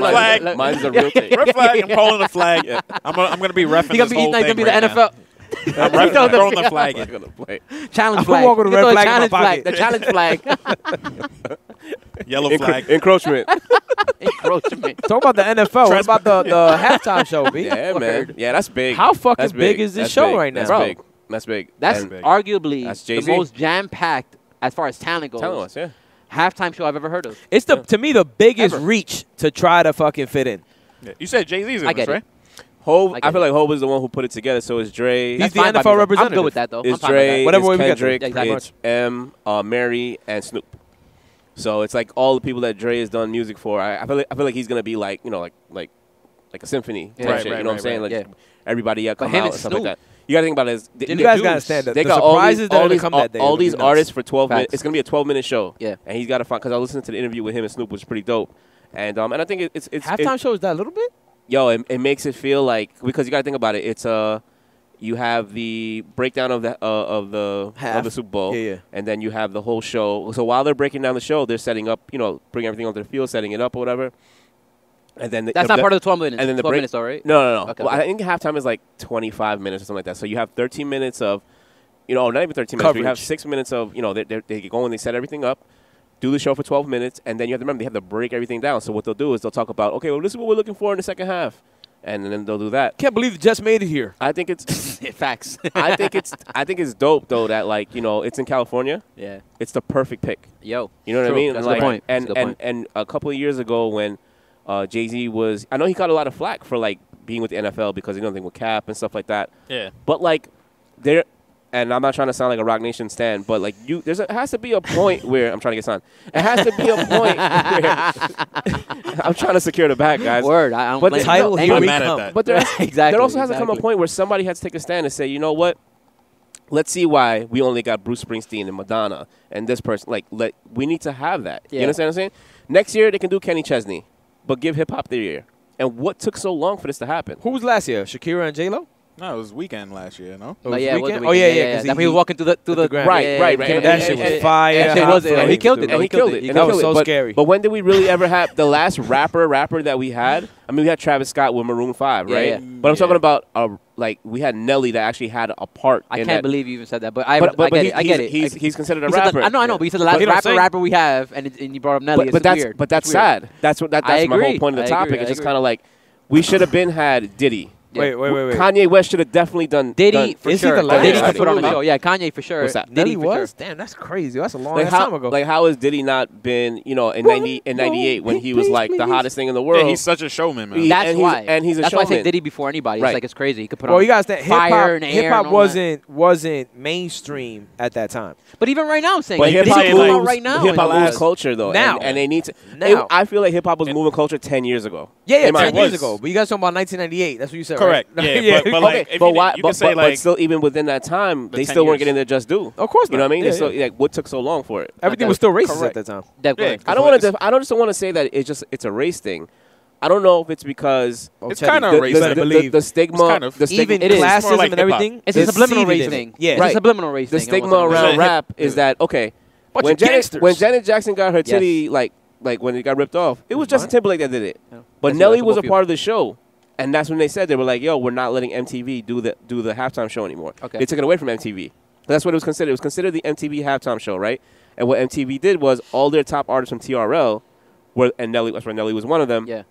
flag. Mine's a real take. Red flag. I'm calling the flag. I'm gonna, I'm gonna be refing He gonna this be, whole he's gonna be right the. NFL I'm refing, know the- throwing the flag I'm in. gonna I'm flag. walking with a red throw flag in my challenge flag. pocket. The challenge flag. Yellow Encro- flag. Encroachment. [laughs] Encroachment. Talk about the NFL. What about the, the halftime show, B? Yeah, man. Yeah, that's big. How fucking big. big. is this that's show big. right now? That's bro. big. That's big. That's, big. arguably that's the most jam packed as far as talent goes. Us, yeah. Halftime show I've ever heard of. It's the yeah. to me the biggest ever. reach to try to fucking fit in. Yeah. You said Jay Z's in this, right? Hove, I, I feel it. like Hov is the one who put it together. So it's Dre. He's the NFL representative. I'm good with that though. It's Dre, that. whatever it's Kendrick, we get. Yeah, exactly. it's M, uh, Mary, and Snoop. So it's like all the people that Dre has done music for. I, I feel like, I feel like he's gonna be like you know like like like a symphony yeah. right, shit, right, you know right, what I'm saying? Like yeah. everybody got come out and stuff like that. You gotta think about it. They, you guys dudes, gotta stand up. They the got surprises all these, all these, all, day, all these artists for 12 minutes. It's gonna be a 12 minute show. Yeah, and he's gotta find because I listened to the interview with him and Snoop was pretty dope. And um and I think it, it's it's halftime it, show is that a little bit. Yo, it, it makes it feel like because you gotta think about it. It's a uh, you have the breakdown of the uh, of the Half. of the Super Bowl, yeah, yeah. and then you have the whole show. So while they're breaking down the show, they're setting up, you know, bringing everything onto the field, setting it up or whatever. And then the, that's the, not part of the twelve minutes. And then the break, minutes, all right? No, no, no. Okay, well, okay. I think halftime is like twenty five minutes or something like that. So you have thirteen minutes of, you know, not even thirteen minutes. You have six minutes of, you know, they they go and they set everything up do the show for 12 minutes, and then you have to remember they have to break everything down. So what they'll do is they'll talk about, okay, well, this is what we're looking for in the second half and then they'll do that. Can't believe it just made it here. I think it's [laughs] facts. I think it's I think it's dope though that like you know it's in California. Yeah, it's the perfect pick. Yo, you know what True. I mean? That's like, the point. And That's and, point. and a couple of years ago when uh, Jay Z was, I know he got a lot of flack for like being with the NFL because he didn't think with Kap and stuff like that. Yeah, but like there and I'm not trying to sound like a Roc Nation stan, but like you, there's a, has to be a point [laughs] where I'm trying to get signed. It has to be a point where [laughs] I'm trying to secure the back, guys. Word, I, I'm, but the title, no, I'm mad come. at that. But there, exactly, there also has exactly. to come a point where somebody has to take a stand and say, you know what? Let's see why we only got Bruce Springsteen and Madonna and this person. Like, let we need to have that. Yeah. You understand what I'm saying? Next year they can do Kenny Chesney, but give hip hop their year. And what took so long for this to happen? Who was last year? Shakira and J Lo. No, it was Weeknd last year, no? Oh, yeah, oh, Weeknd? Oh, yeah, yeah. yeah, yeah. He, he, was walking through the, through the, the Right, yeah, right, right. That shit was fire. Yeah, it was. He killed it. And he killed it. And that was so scary. But when did we really ever have the last rapper rapper that we had? I mean, we had Travis Scott with Maroon 5, right? But I'm talking about a like we had Nelly that actually had a part. I can't that. believe you even said that, but I, but, but, I get, it, I get he's, it. He's, considered a rapper. I know, I know, but you said the last rapper rapper we have, and, you brought up Nelly. But, that's but that's, sad. That's what that's my whole point of the topic. It's just kind of like we should have been had Diddy. Wait, wait, wait, wait. Kanye West should have definitely done Diddy done, for is sure. He the Diddy could put on the show. Yeah, Kanye for sure. What's that? Diddy, Diddy was. Sure. Damn, that's crazy. That's a long like how, time ago. Like how has Diddy not been you know in ninety in ninety eight when he was like please, the hottest thing in the world? Yeah, he's such a showman, man. That's and why. He's, and he's a that's showman. why I say Diddy before anybody. Right. It's like it's crazy. He could put well, on. Well, you guys, that hip hop hip hop wasn't wasn't mainstream at that time. But even right now, I'm saying hip hop moves right now. Hip hop moves culture though. Now and they need to. Now I feel like hip hop was moving culture ten years ago. Yeah, yeah, ten years ago. But you guys talking about nineteen ninety eight. That's what you said. Correct. [laughs] Yeah. But, like, but why? But, still, even within that time, the they still weren't getting their just due. Of course, not. you know what I mean. Yeah, still, like, what took so long for it? Everything was still racist correct. at that time. That, yeah, I don't want to. I don't just want to say that it's just it's a race thing. I don't know if it's because oh, it's kind of racist. The, the, the, the stigma, kind of. the stigma, even classism like and everything. It's, it's a subliminal race thing. Yeah, right. it's a subliminal race the thing. The stigma around rap is that okay? When Janet, when Janet Jackson got her titty like like when it got ripped off, it was Justin Timberlake that did it. But Nelly was a part of the show and that's when they said they were like, "Yo, we're not letting MTV do the do the halftime show anymore." Okay. They took it away from MTV. That's what it was considered. It was considered the MTV halftime show, right? And what MTV did was all their top artists from TRL were and Nelly, that's Nelly was one of them. Yeah.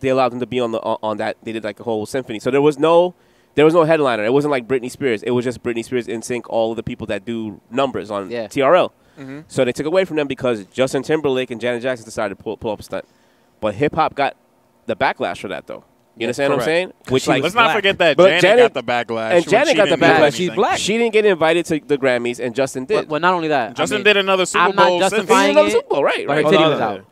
They allowed them to be on the on that. They did like a whole symphony. So there was no there was no headliner. It wasn't like Britney Spears. It was just Britney Spears NSYNC. All of the people that do numbers on yeah. TRL. Mm-hmm. So they took away from them because Justin Timberlake and Janet Jackson decided to pull, pull up a stunt. But hip hop got the backlash for that though. You understand Correct. what I'm saying? Which like let's black. not forget that but Janet, Janet got the backlash. And Janet got the backlash. She's black. She didn't get invited to the Grammys, and Justin did. Well, not only that, Justin I mean, did another Super I'm Bowl. I'm not justifying it, Super Bowl, right? Right. Her titty was out.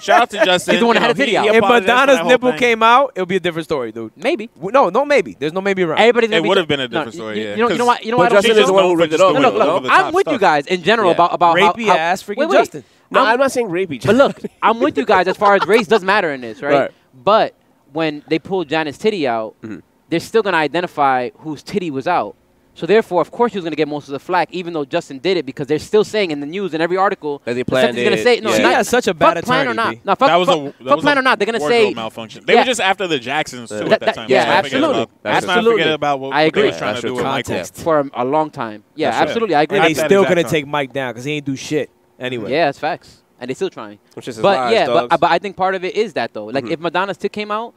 Shout out to Justin. He's the one that had a titty out. If Madonna's nipple thing. came out, it would be a different story, dude. Maybe. No, no, maybe. There's no maybe around. Everybody's it would have been a different no, story. You, yeah. You know, you know what? You know what? Justin is the one who ripped it all. Look, look, I'm with you guys in general about about rapey ass freaking Justin. No, I'm not saying rapey. But look, I'm with you guys [laughs] as far as race does matter in this, right? But when they pulled Janet's titty out, mm-hmm. they're still going to identify whose titty was out. So therefore, of course, he was going to get most of the flack, even though Justin did it, because they're still saying in the news and every article that they planned going to say no. Yeah. She has such a bad attorney. Plan or not, no, fuck, that was fuck, a fuck plan or not. They're going to say malfunction. They yeah. were just after the Jacksons too that, at that time. Yeah, absolutely, absolutely. Let's not forget about what I agree. they were trying That's to do with for a, a long time. Yeah, That's absolutely. Right. I agree. And they still going to take Mike down because he ain't do shit anyway. Yeah, it's facts and they're still trying. Which is but lies, yeah, but, but, I think part of it is that though, like mm-hmm. if Madonna's tip came out,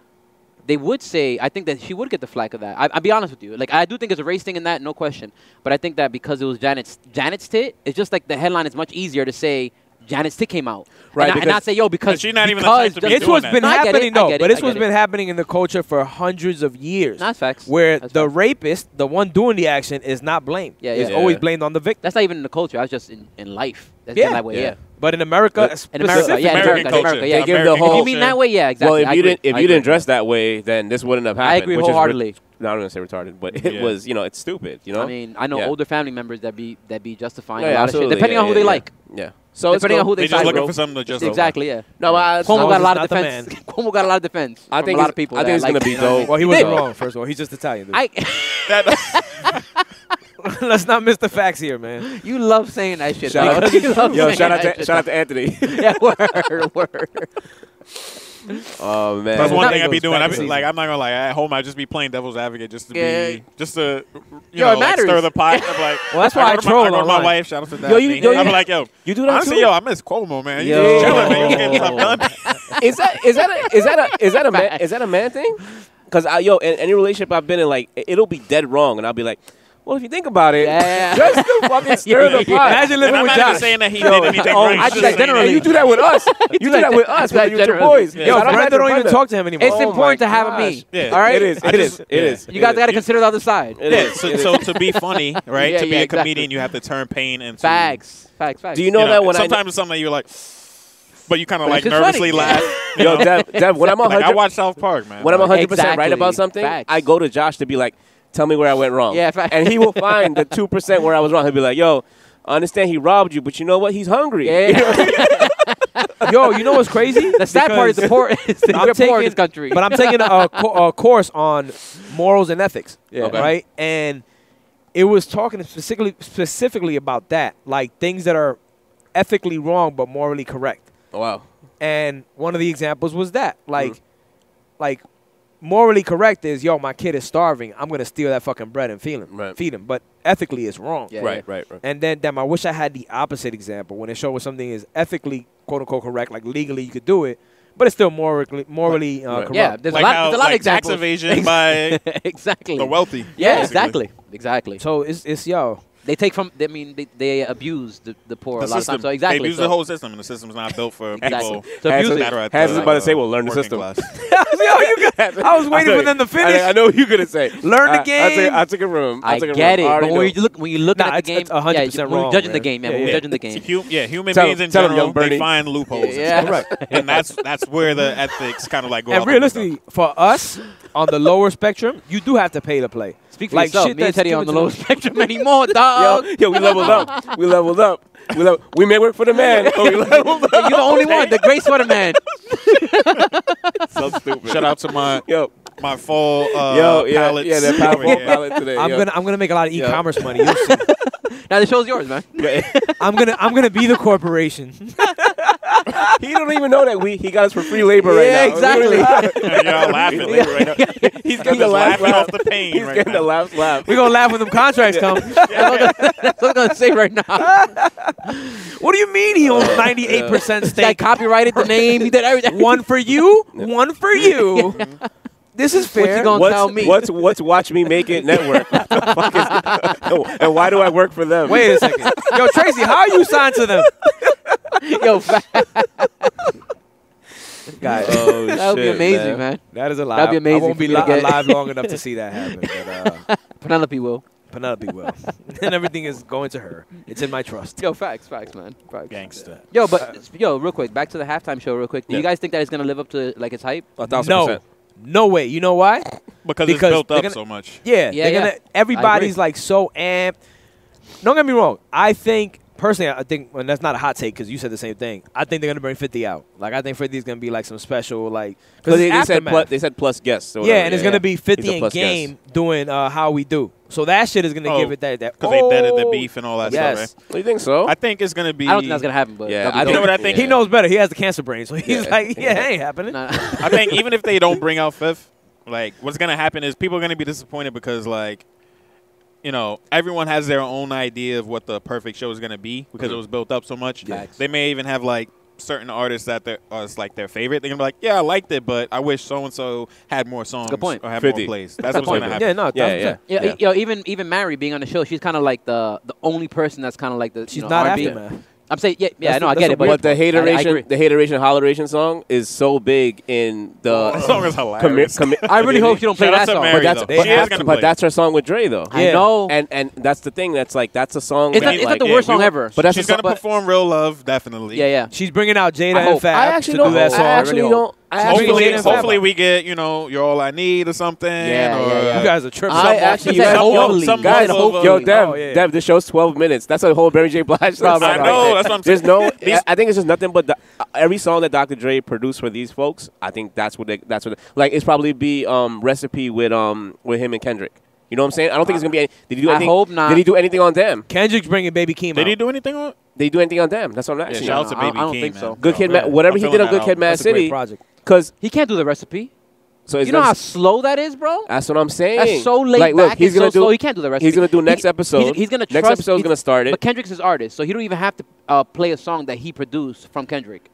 they would say I think that she would get the flack of that. I, I'll be honest with you. Like I do think it's a race thing in that, no question. But I think that because it was Janet's Janet's tit, it's just like the headline is much easier to say Janet's tit came out, Right, And, not- and not say yo because she's not even the because type to be just- It's doing what's been No, it, happening I though, get but it, it's what's get been happening in the culture for hundreds of years. That's facts. Where That's the facts. rapist, the one doing the action, is not blamed. Yeah, yeah. It's yeah. always blamed on the victim. That's not even in the culture. That's just in, in life. That's Yeah. that way. Yeah. Yeah. But in America, In America, yeah, in American America, culture. America, yeah. They give the whole- If you mean that way, yeah, exactly. well, if you didn't if you didn't dress that way, then this wouldn't have happened. I agree which is ri- wholeheartedly. no, I'm gonna say retarded, but it Yeah. was you know it's stupid. You know. I mean, I know Yeah. older family members that be that be justifying Yeah, a lot absolutely. of shit, depending Yeah, on who yeah, they yeah. like. Yeah. So it's depending on who they They just looking with. for something to just Exactly, yeah. No, I, Cuomo got a lot of it's not the defense. Cuomo got a lot of defense. I from think a lot of people. I think that it's gonna be you know what I mean? dope. Well, he wasn't wrong. First of all, he's just Italian. Dude. I, [laughs] [laughs] [laughs] Let's not miss the facts here, man. you love saying that shit. Shout out, [laughs] You love yo, shout out to shit, shout out to Anthony. [laughs] Yeah, word, word. oh man. That's one Not thing I'd be doing. I back be, season. like I'm not gonna lie. At home, I'd just be playing devil's advocate just to Yeah. be just to you Yo, know like, stir the pot. I'm like, Well, that's why I go to my- troll I go to my online. wife. Shout out to that. Yo, you- yo, I'm you- like, yo, You do that honestly, too? yo, I miss Cuomo, man. You Yo. just chilling, man. You getting something done. is that is that a, is that a is that a man, is that a man thing? Because yo, in any relationship I've been in, like it'll be dead wrong, and I'll be like, well, if you think about it, Yeah. [laughs] just to fucking [laughs] stir Yeah, the yeah. pot. Imagine And living I'm with not even Josh. saying that he Yo, did anything oh, right. I just just like generally, you do that with us. [laughs] You do that that- with us that's with your boys. Yeah. Yo, Shout Brenda don't even talk to him anymore. It's Oh important to have a gosh. me. Yeah. All right. It is. I It just- is. It yeah. is. You guys got to consider the other side. It Yeah, is. so, so to be funny, right? Yeah, to be yeah, a exactly. comedian, you have to turn pain into Facts. Facts. Facts. Do you know, that when I sometimes it's something you're like, [sighs] but you kind of like nervously funny. laugh. yo. Dev, Dev, when I'm like I watch South Park, man. when I'm 100 percent right about something, Facts. I go to Josh to be like, tell me where I went wrong. Yeah, facts. and he will find the two percent where I was wrong. He'll be like, yo. I understand he robbed you, but you know what? He's hungry. Yeah. [laughs] Yo, you know what's crazy? [laughs] the sad part is the poor. Is [laughs] the, I'm poor in this country. But I'm taking a, co- a course on morals and ethics. Yeah. Okay. Right? And it was talking specifically specifically about that, like things that are ethically wrong but morally correct. Oh, wow. And one of the examples was that, like, Mm. like morally correct is, yo, my kid is starving. I'm gonna steal that fucking bread and feed him, Right. feed him. But ethically, it's wrong. Yeah, right, right, right. And then, damn, I wish I had the opposite example when it showed when something is ethically, quote unquote, correct, like legally you could do it, but it's still morally, morally uh, Right. corrupt. yeah, there's like a lot. how, There's a lot like of examples. tax evasion [laughs] by exactly. the wealthy. Yeah, basically. exactly. Exactly. So it's it's yo. They take from. I mean, they, they abuse the, the poor The a lot of times. So exactly. They abuse so, the whole system, and the system's not built for Exactly. people. So Has abuse it- it. that are at Has the, is about to say, well, learn the working system. class. [laughs] yo, oh, you got, I was waiting I for them to finish. I know what you're gonna say. Learn the I- I, game. took, I took a room. I, I took a get it, room. I but when know. you look when you look Nah, at the it's- game, it's 100% yeah, when we're wrong, judging the game, man. Yeah, when we're yeah. judging the game. Yeah, human beings in general, they find loopholes. and Yeah. stuff. [laughs] and that's that's where the ethics kind of like go. and out the window. realistically, for us on the lower spectrum, you do have to pay to play. Speak for like yourself. shit Me and that's Teddy on the low [laughs] spectrum anymore, [laughs] dog. Yo, yo, we leveled up. We leveled up. We, level, we may work for the man, but we [laughs] leveled up. You're the only one, the great sweater man. so stupid. Shout out to my Yo, my fall uh, yo, yeah, palettes. yeah, that powerful over here. palette today. I'm yo. gonna I'm gonna make a lot of e-commerce money. You'll see. Now the show's yours, man. I'm gonna I'm gonna be the corporation. [laughs] he don't even know that we he got us for free labor right Yeah, now. exactly. [laughs] Yeah, y'all laughing. Labor right now. [laughs] He's Y'all getting the just laughing laugh. off the pain He's right getting now. the last laugh. we gonna laugh when them contracts come. That's what I'm gonna say right now. What do you mean he owns 98 percent This guy stake? copyrighted the name. He did everything. One for you, one for you. This is What you fair. gonna- What's, tell me. what's what's Watch Me Make It Network? [laughs] What the fuck is [laughs] and why do I work for them? Wait a second. Yo, Tracy, how are you signed to them? [laughs] Yo, fat. Guys, Oh, that would be amazing, man. that is a lie. That'd be amazing I won't be me to li- alive long enough to see that happen. But uh, Penelope will. Penelope will, and everything is going to her. It's in my trust. Yo, facts, facts, man. Facts. Gangster. Yo, but yo, real quick, back to the halftime show, real quick. Do Yeah. you guys think that it's gonna live up to like its hype? A thousand No, percent. No way. You know why? Because, Because it's built up gonna- so much. Yeah, Yeah, yeah. gonna. Everybody's like so amped. Don't get me wrong. I think personally, I think, and that's not a hot take because you said the same thing. I think they're gonna bring 50 out. Like I think 50 is gonna be like some special like Because they, they said plus, they said plus guests. or yeah, whatever. and it's gonna be 50 in plus game doing uh, how we do. So that shit is gonna Oh, give it that that Because they deaded the oh, beef and all that Yes. stuff. guest. You think so? I think it's gonna be. I don't think that's gonna happen, but Yeah, I You know what I think? He knows better. He has the cancer brain, so he's Yeah. like, yeah, Yeah. it ain't happening. Nah. I think even if they don't bring out [laughs] fifth, like what's gonna happen is people are gonna be disappointed because like, you know, everyone has their own idea of what the perfect show is gonna be because it mm-hmm. was built up so much. Facts. They may even have like certain artists that are uh, like their favorite, they're gonna be like, yeah, I liked it, but I wish so and so had more songs Good point. or had 50. more plays. That's what's point. gonna happen. Yeah, no, yeah, yeah. yeah. yeah. You know, even even Mary being on the show, she's kind of like the the only person that's kind of like the she's you know, not aftermath. I'm saying, yeah, yeah, that's no, I get it. But, but the hateration, I, I the hateration, holleration song is so big in the [laughs] that song is hilarious. [laughs] I really hope you don't play that song. Mary, but that's, but, she but that's her song with Dre though. Yeah. I know, and and that's the thing. That's like that's a song. It's, that, not, it's like, not the worst song ever. But that's she's gonna perform "Real Love" definitely. Yeah, yeah. She's bringing out Jada and Fab I actually to do that song. I actually don't hopefully, hopefully we get you know you're all I need or something. Yeah, or yeah, yeah. you guys are tripping. I actually [laughs] some, hopefully, some guys, hope, yo, Dev, oh, yeah. Dev, this show's 12 minutes. That's a whole Mary J. Blige song. I know. Right that's what I'm There's no. I think it's just nothing but the, uh, every song that Dr. Dre produced for these folks. I think that's what they, that's what they, like. It's probably be um recipe with um with him and Kendrick. You know what I'm saying? I don't think it's gonna be. Any, did he do anything? I hope not. Did he do anything on them? Kendrick's bringing Baby Keem. Did he do anything on? Did do anything on them? That's what I'm asking. Yeah, shout out to Baby I, Keem. I don't think man. so. Good no, Kid, whatever I'm he did on Good Kid, Mad City. project. Because he can't do the recipe. So you know how slow that is, bro. That's what I'm saying. That's so late. like, look, back. He's gonna so do, slow. He can't do the recipe. He's gonna do next he, episode. He's, he's gonna next episode's gonna start it. But Kendrick's his artist, so he don't even have to uh, play a song that he produced from Kendrick.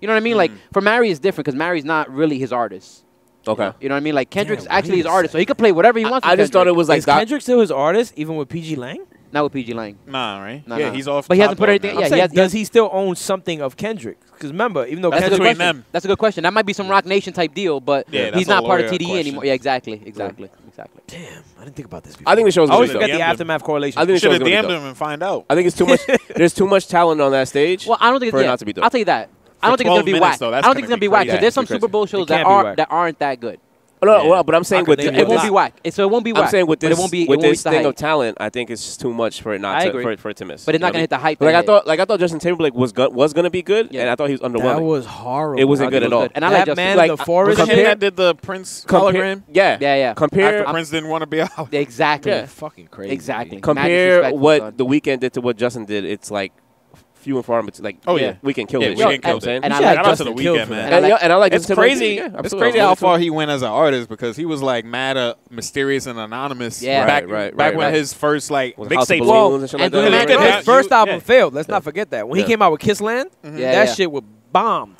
You know what I mean? Mm. Like for Mary is different because Mary's not really his artist. Okay. You know, what I mean? Like Kendrick's Damn, actually his artist, so he could play whatever he wants. I, I just thought it was like is Kendrick still his artist, even with pgLang. Not with pgLang. Nah, right? Nah, yeah, nah. he's off. But he hasn't put anything. Yeah, he has, does he still own something of Kendrick? Because remember, even though that's Kendrick a good question. Them. That's a good question. That might be some Roc Nation type deal, but yeah, he's not part of TDE question. anymore. Yeah, exactly, exactly, exactly. Damn, I didn't think about this. Before. I think the show's. I always forget the aftermath correlation. I think should have damned him and find out. I think it's too much. [laughs] There's too much talent on that stage. Well, I don't think it's not to be dope. I'll tell you that. I don't think it's gonna be whack. I don't think it's gonna be whack. There's some Super Bowl shows that are that aren't that good. Oh, no, yeah. well, but I'm saying with it, it won't be whack. So it won't be whack. I'm saying with this, it won't be, with this thing height. of talent, I think it's too much for it not to, for, for it to miss. But it's not gonna hit the hype. Like I thought, like I thought Justin Timberlake was go- was gonna be good, yeah. and I thought he was underwhelming. That was horrible. It wasn't good at all. And I like man, Like the forest that did the Prince hologram. Yeah, yeah, yeah. Compare Prince didn't want to be out. Exactly. Fucking crazy. Exactly. Compare what the Weeknd did to what Justin did. It's like few and far between. Like, oh yeah, yeah. we can kill yeah, this. We can kill and, and, and, I like out to the Weeknd, man. And I, and I like it's crazy. It's crazy how far he went as an artist because he was like mad, uh, mysterious, and anonymous. Yeah, back, right, right, back right, when right. his first like mixtape well, and, shit like that. His first album failed. Let's not forget that when he came out with Kiss Land, mm-hmm. that shit was bombed.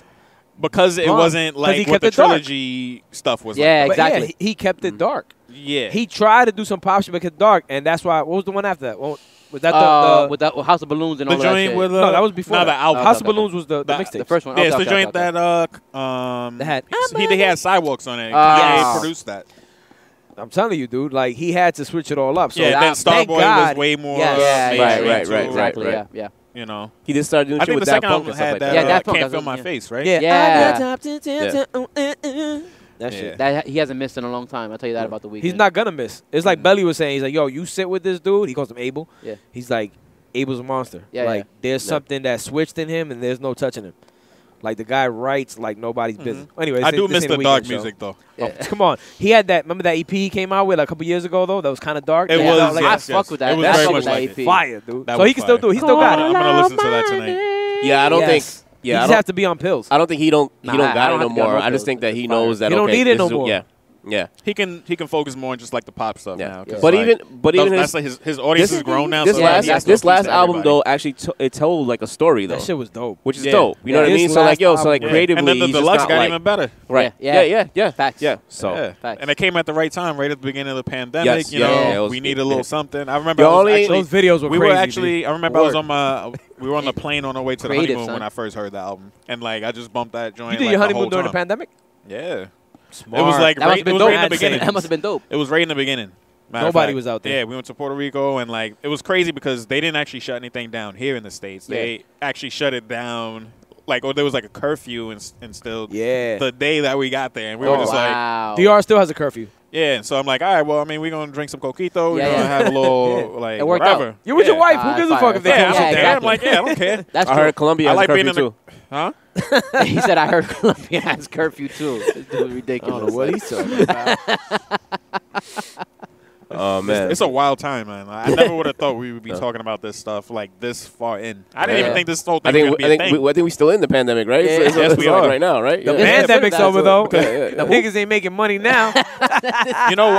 Because it wasn't like what the trilogy stuff was. Yeah, exactly. He kept it mm. dark. Yeah, he tried to do some pop shit, but kept dark, and that's why. What was the one after that? Was that the, uh, the with that House of Balloons and the all that joint shit? Uh, no, that was before. That. the album. House of Balloons was the, the, the mixtape. The first one. Yeah, it's okay, the joint okay. that uh, um, that. He, he had sidewalks on it. Uh, yeah, he produced that. I'm telling you, dude. Like he had to switch it all up. So yeah, then Starboy was way more. Yes. Yeah, yeah, right, right, right, exactly. Right. Yeah, yeah. You know, he just started doing I shit think with the second album had that. Uh, yeah, that can't feel my face, right? Yeah, yeah. That yeah. shit. That he hasn't missed in a long time. I'll tell you that yeah. about the week. He's not gonna miss. It's like mm -hmm. Belly was saying. He's like, yo, you sit with this dude. He calls him Abel. Yeah. He's like, Abel's a monster. Yeah. Like yeah. there's something that switched in him, and there's no touching him. Like the guy writes like nobody's mm -hmm. business. Anyway, I do miss the dark show. music though. Yeah. Oh, come on, he had that. Remember that EP he came out with like, a couple years ago though. That was kind of dark. It yeah, was. Like, yes, I yes. fuck with that. It was very much like that EP. Fire, dude. That so he can still do. It. He still got it. I'm gonna listen to that tonight. Yeah, I don't think yeah, you just have to be on pills. I don't think he don't he nah, don't got don't it no more. I just think that he knows that. He okay, don't need it no more. Yeah, yeah, he can he can focus more on just like the pop stuff yeah. now. Yeah. But like, even but those, even his, like his, his audience this, is grown now. This so last like this last album though actually it told like a story though. That shit was dope, which is yeah. dope. You know what I mean? So like yo, so like creatively, and then the deluxe got even better. Right? Yeah, yeah, yeah. Facts. Yeah. So and it came at the right time, right at the beginning of the pandemic. You know, we need a little something. I remember those videos were we were actually. I remember I was on my we were on the plane on our way to the honeymoon when I first heard the album, and like I just bumped that joint. You did your honeymoon during the pandemic? Yeah. Smart. It was like that right, it was right in the beginning. That must have been dope. It was right in the beginning. Matter Nobody fact, was out there. Yeah, we went to Puerto Rico and like it was crazy because they didn't actually shut anything down here in the states. Yeah. They actually shut it down. Like or there was like a curfew and, and still yeah the day that we got there and we oh, were just wow. like DR still has a curfew yeah so I'm like all right well I mean we're gonna drink some coquito we're yeah. gonna have a little [laughs] like it worked whatever out. you're with your wife uh, who gives a fuck if they yeah, yeah, exactly. I'm like yeah I don't care that's [laughs] I heard Colombia I like being in too. the, huh [laughs] he said, "I heard Colombia has curfew too." This dude I don't oh, ridiculous. know what he's talking about. [laughs] Oh man, It's a wild time, man. I never would have thought we would be talking about this stuff like this far in. I didn't Yeah. even think this whole thing I think was I gonna be a think thing. we, I think we still in the pandemic, right? Yeah. It's, it's, Yes, it's we are. right now, right? The Yeah. pandemic's That's over what- [laughs] though. Okay, yeah, The niggas ain't making money now. you know,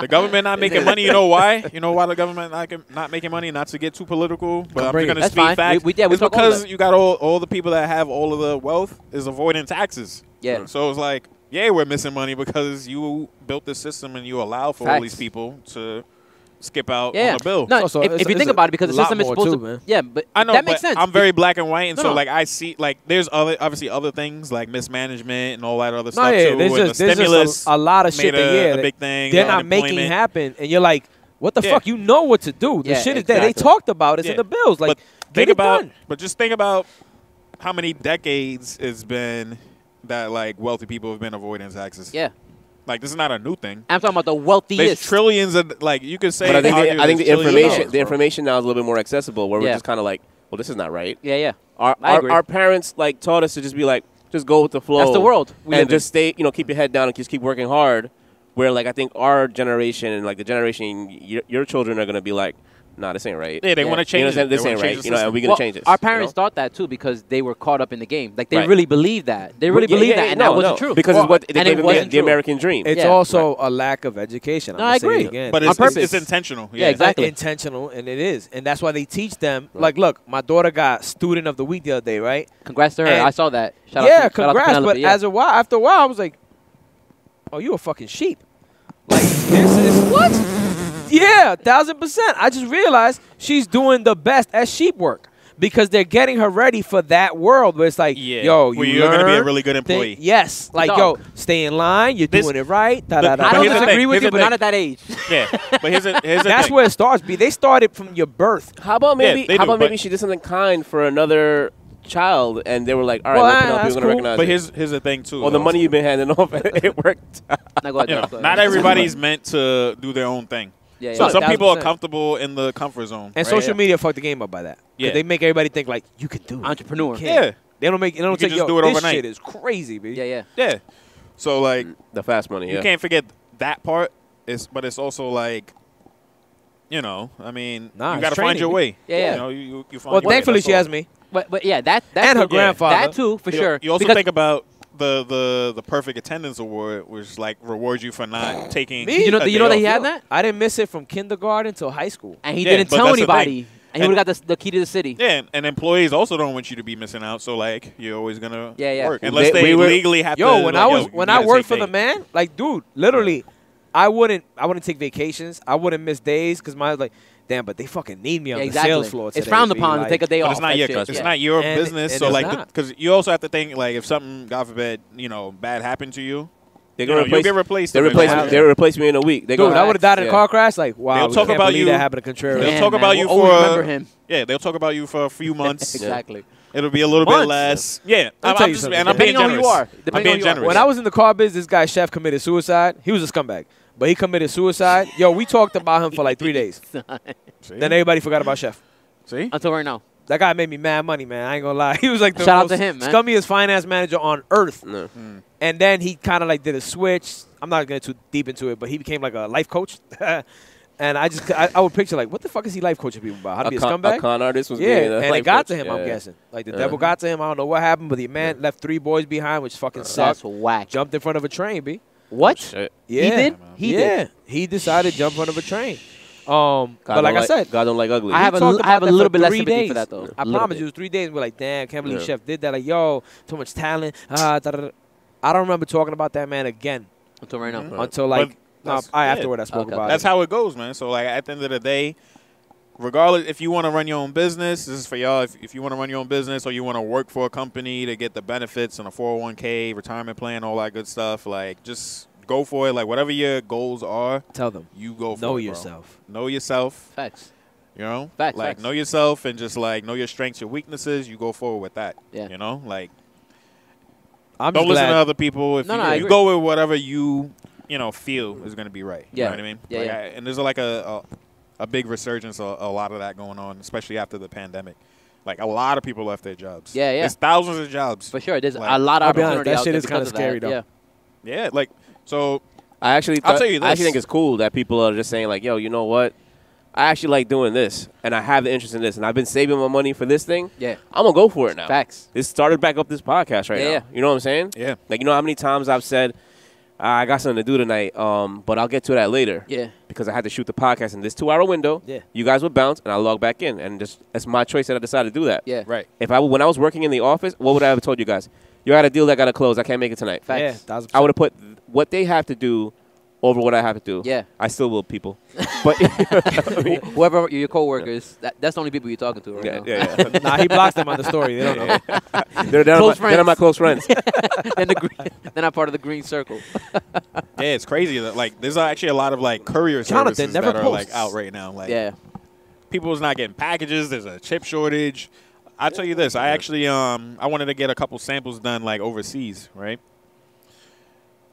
The government not making money. You know why? You know why the government not, not making money? Not to get too political, but I'm just gonna That's speak fine. facts. We- we- yeah, we it's because you got all all the people that have all of the wealth is avoiding taxes. Yeah. So it's like, yeah, we're missing money because you built this system and you allow for all these people to skip out Yeah. on the bill. No, Also, if, if you think about it, because the system is supposed too, to. man. Yeah, but I know, that but makes sense. I'm very black and white, and No, so no. like I see like there's other obviously other things like mismanagement and all that other No, stuff yeah, too. there's and just, the there's stimulus just a, a lot of shit made that yeah, a big thing. they're not making happen, and you're like, what the Yeah. fuck? You know what to do. The Yeah, shit is there. They talked about it. It's in the bills. Like, but think about, done. but just think about how many decades it's been that like wealthy people have been avoiding taxes. yeah, Like this is not a new thing. I'm talking about the wealthiest. There's trillions of like you could say. But I think argue the, I think the there's trillions of information dollars, the information now is a little bit more accessible, where we're just kind of like, well, this is not right. yeah, yeah. Our, our our parents like taught us to just be like, just go with the flow. That's the world we live and in. just stay, you know, keep your head down and just keep working hard. Where like I think our generation and like the generation your, your children are gonna be like, nah, this ain't right. Yeah, they Yeah. want to You know change what I'm saying? it. This They ain't wanna right. You know, and system. we gonna well, change this. Our you parents know? thought that too because they were caught up in the game. Like they Right. really believed that. They really Yeah, believed yeah, that, yeah, and no, that wasn't no, true. because Well, it's what they and it the, wasn't the. American dream. It's Yeah. also a lack of education. I'm No, gonna I say it agree. again. But it's, it's, it's intentional. Yeah, Yeah, exactly. intentional, and it is, and that's why they teach them. Like, look, my daughter got student of the week the other day, right? Congrats to her. And- I saw that. Shout yeah, out to, shout out to congrats. But as a while, after a while, I was like, "Oh, you a fucking sheep." Like this is what? Yeah, thousand percent. I just realized she's doing the best at sheep work because they're getting her ready for that world where it's like, Yeah, yo, you where you're gonna be a really good think- employee. yes, like Dog. yo, stay in line. You're This- doing it right. Da, da, da, I don't disagree thing, with you, but the not at that age. yeah. But here's a, [laughs] here's the That's thing. where it starts. B. They started from your birth. How about maybe? they how do, about maybe she did something kind for another child, and they were like, all right, Well, well, Penelope, that's we're gonna cool. recognize But it. here's here's the thing too. Well, the money you've been handing [laughs] off, it worked. Now go ahead, You know, Josh, go ahead. not everybody's meant to do their own thing. Yeah, yeah. So No, some people are comfortable in the comfort zone. And right? social media fucked the game up by that. Yeah. They make everybody think like you can do it. Entrepreneur. Yeah, They don't make. They don't You can take. just Yo, do it this overnight. shit is crazy, b. Yeah, yeah. yeah. So like the fast money. you can't forget that part. It's but it's also like, you know, I mean, Nah, you got to find your way. Yeah, yeah. You know, you, you, you find Well, your way. thankfully That's she all. has me. But but yeah, that that And her too, grandfather. That too, for You- sure. You also Because- think about the the the perfect attendance award, which like rewards you for not [sighs] taking. Me? You know? a Did you know that he off. had that? I didn't miss it from kindergarten till high school. And he Yeah, didn't tell that's the thing. anybody. And he would have got the, the key to the city. Yeah, and, and employees also don't want you to be missing out. So like you're always gonna Yeah, yeah. work unless They- they, we were- legally have Yo, to. when like, I yo, was you when I worked take for the man, like dude, literally, I wouldn't I wouldn't take vacations. I wouldn't miss days because my like, damn, but they fucking need me on Yeah, the sales floor. it's today, frowned B, upon like- to take a day But off. it's not your it's Yeah. not your And- business. and so like because you also have to think like if something God forbid you know bad happened to you, They're gonna know, you'll replace. get replaced. They replace. eventually. They replace me in a week. They Dude, go, I would have died in a Yeah. car crash. Like, wow, They'll talk about you- that happened to Contreras. They'll talk man, about we'll you always for- remember him. [laughs] Yeah, they'll talk about you for a few [laughs] months. Exactly. It'll be a little Months. bit less. Yeah, I'll I'm, tell I'm you just something. and I'm being Depending on who generous. you are. I'm being you are. generous. When I was in the car biz, this guy chef committed suicide. He was a scumbag, but he committed suicide. Yo, we talked about him for like three days. Then everybody forgot about chef. See? Until right now. That guy made me mad money, man. I ain't gonna lie. [laughs] He was like the Shout out most to him, man. scummiest finance manager on earth. No. Hmm. And then he kind of like did a switch. I'm not getting too deep into it, but he became like a life coach. [laughs] and I just I, I would picture like, what the fuck is he life coaching people about? How to A be a con, scumbag? a con artist was yeah, being a and it got coach. to him. I'm guessing. Like the Yeah. devil got to him. I don't know what happened, but the man left three boys behind, which fucking sucked. That's whack. Jumped in front of a train, b. What? Shit. Yeah, He did? He yeah. did. He decided to jump in front of a train. Um, God but like don't I said, God don't like ugly. I have we a talked li- I about have a little bit less three sympathy days. for that, though. I A little promise bit. you, it was three days. We're like, damn, can't believe Yeah. Chef did that. Like, yo, too much talent. Da, da, da. I don't remember talking about that man again Until right now. Until like But no, I afterward I spoke Okay. about That's it. how it goes, man. So like at the end of the day, regardless if you want to run your own business, this is for y'all. If, if you want to run your own business or you want to work for a company to get the benefits and a 401k, retirement plan, all that good stuff, like just go for it. Like whatever your goals are, Tell them. you go for Know it. bro. yourself. Know yourself. Facts. You know, Facts, like facts. know yourself and just like know your strengths, your weaknesses. You go forward with that. Yeah. You know, like I'm don't just listen glad. to other people. If No, you, no, you go with whatever you you know feel is going to be right. You Yeah. know what I mean? Yeah, Like, yeah. I- and there's like a, a a big resurgence, a, a lot of that going on, especially after the pandemic. Like a lot of people left their jobs. Yeah, yeah. There's thousands of jobs. For sure. There's Like, a lot of I'll be honest, that out shit there is kinda scary, that. though. Yeah. Yeah, like so. I actually, I'll tell you I actually think it's cool that people are just saying like, "Yo, you know what? I actually like doing this, and I have the interest in this, and I've been saving my money for this thing. Yeah. I'm gonna go for it now. Facts. This started back up this podcast right Yeah, now. yeah. You know what I'm saying? Yeah. Like you know how many times I've said, I got something to do tonight, um, but I'll get to that later. Yeah. Because I had to shoot the podcast in this two-hour window. Yeah. You guys would bounce, and I log back in, and just that's my choice that I decided to do that. Yeah. Right. If I when I was working in the office, what would I have told you guys? You got a deal that got to close. I can't make it tonight. Facts. Yeah, I would have put what they have to do over what I have to do. Yeah. I still will people. But [laughs] [laughs] whoever your coworkers, that, that's the only people you're talking to right yeah, now. Yeah, yeah. [laughs] nah, he blocks them on the story. They don't know. they're, they're, my, they're my close friends. then the green, they're not part of the green circle. yeah, it's crazy that like there's actually a lot of like courier Jonathan services that posts. are like out right now. Like, yeah. People's not getting packages. There's a chip shortage. I'll tell you this. I actually um I wanted to get a couple samples done like overseas, right?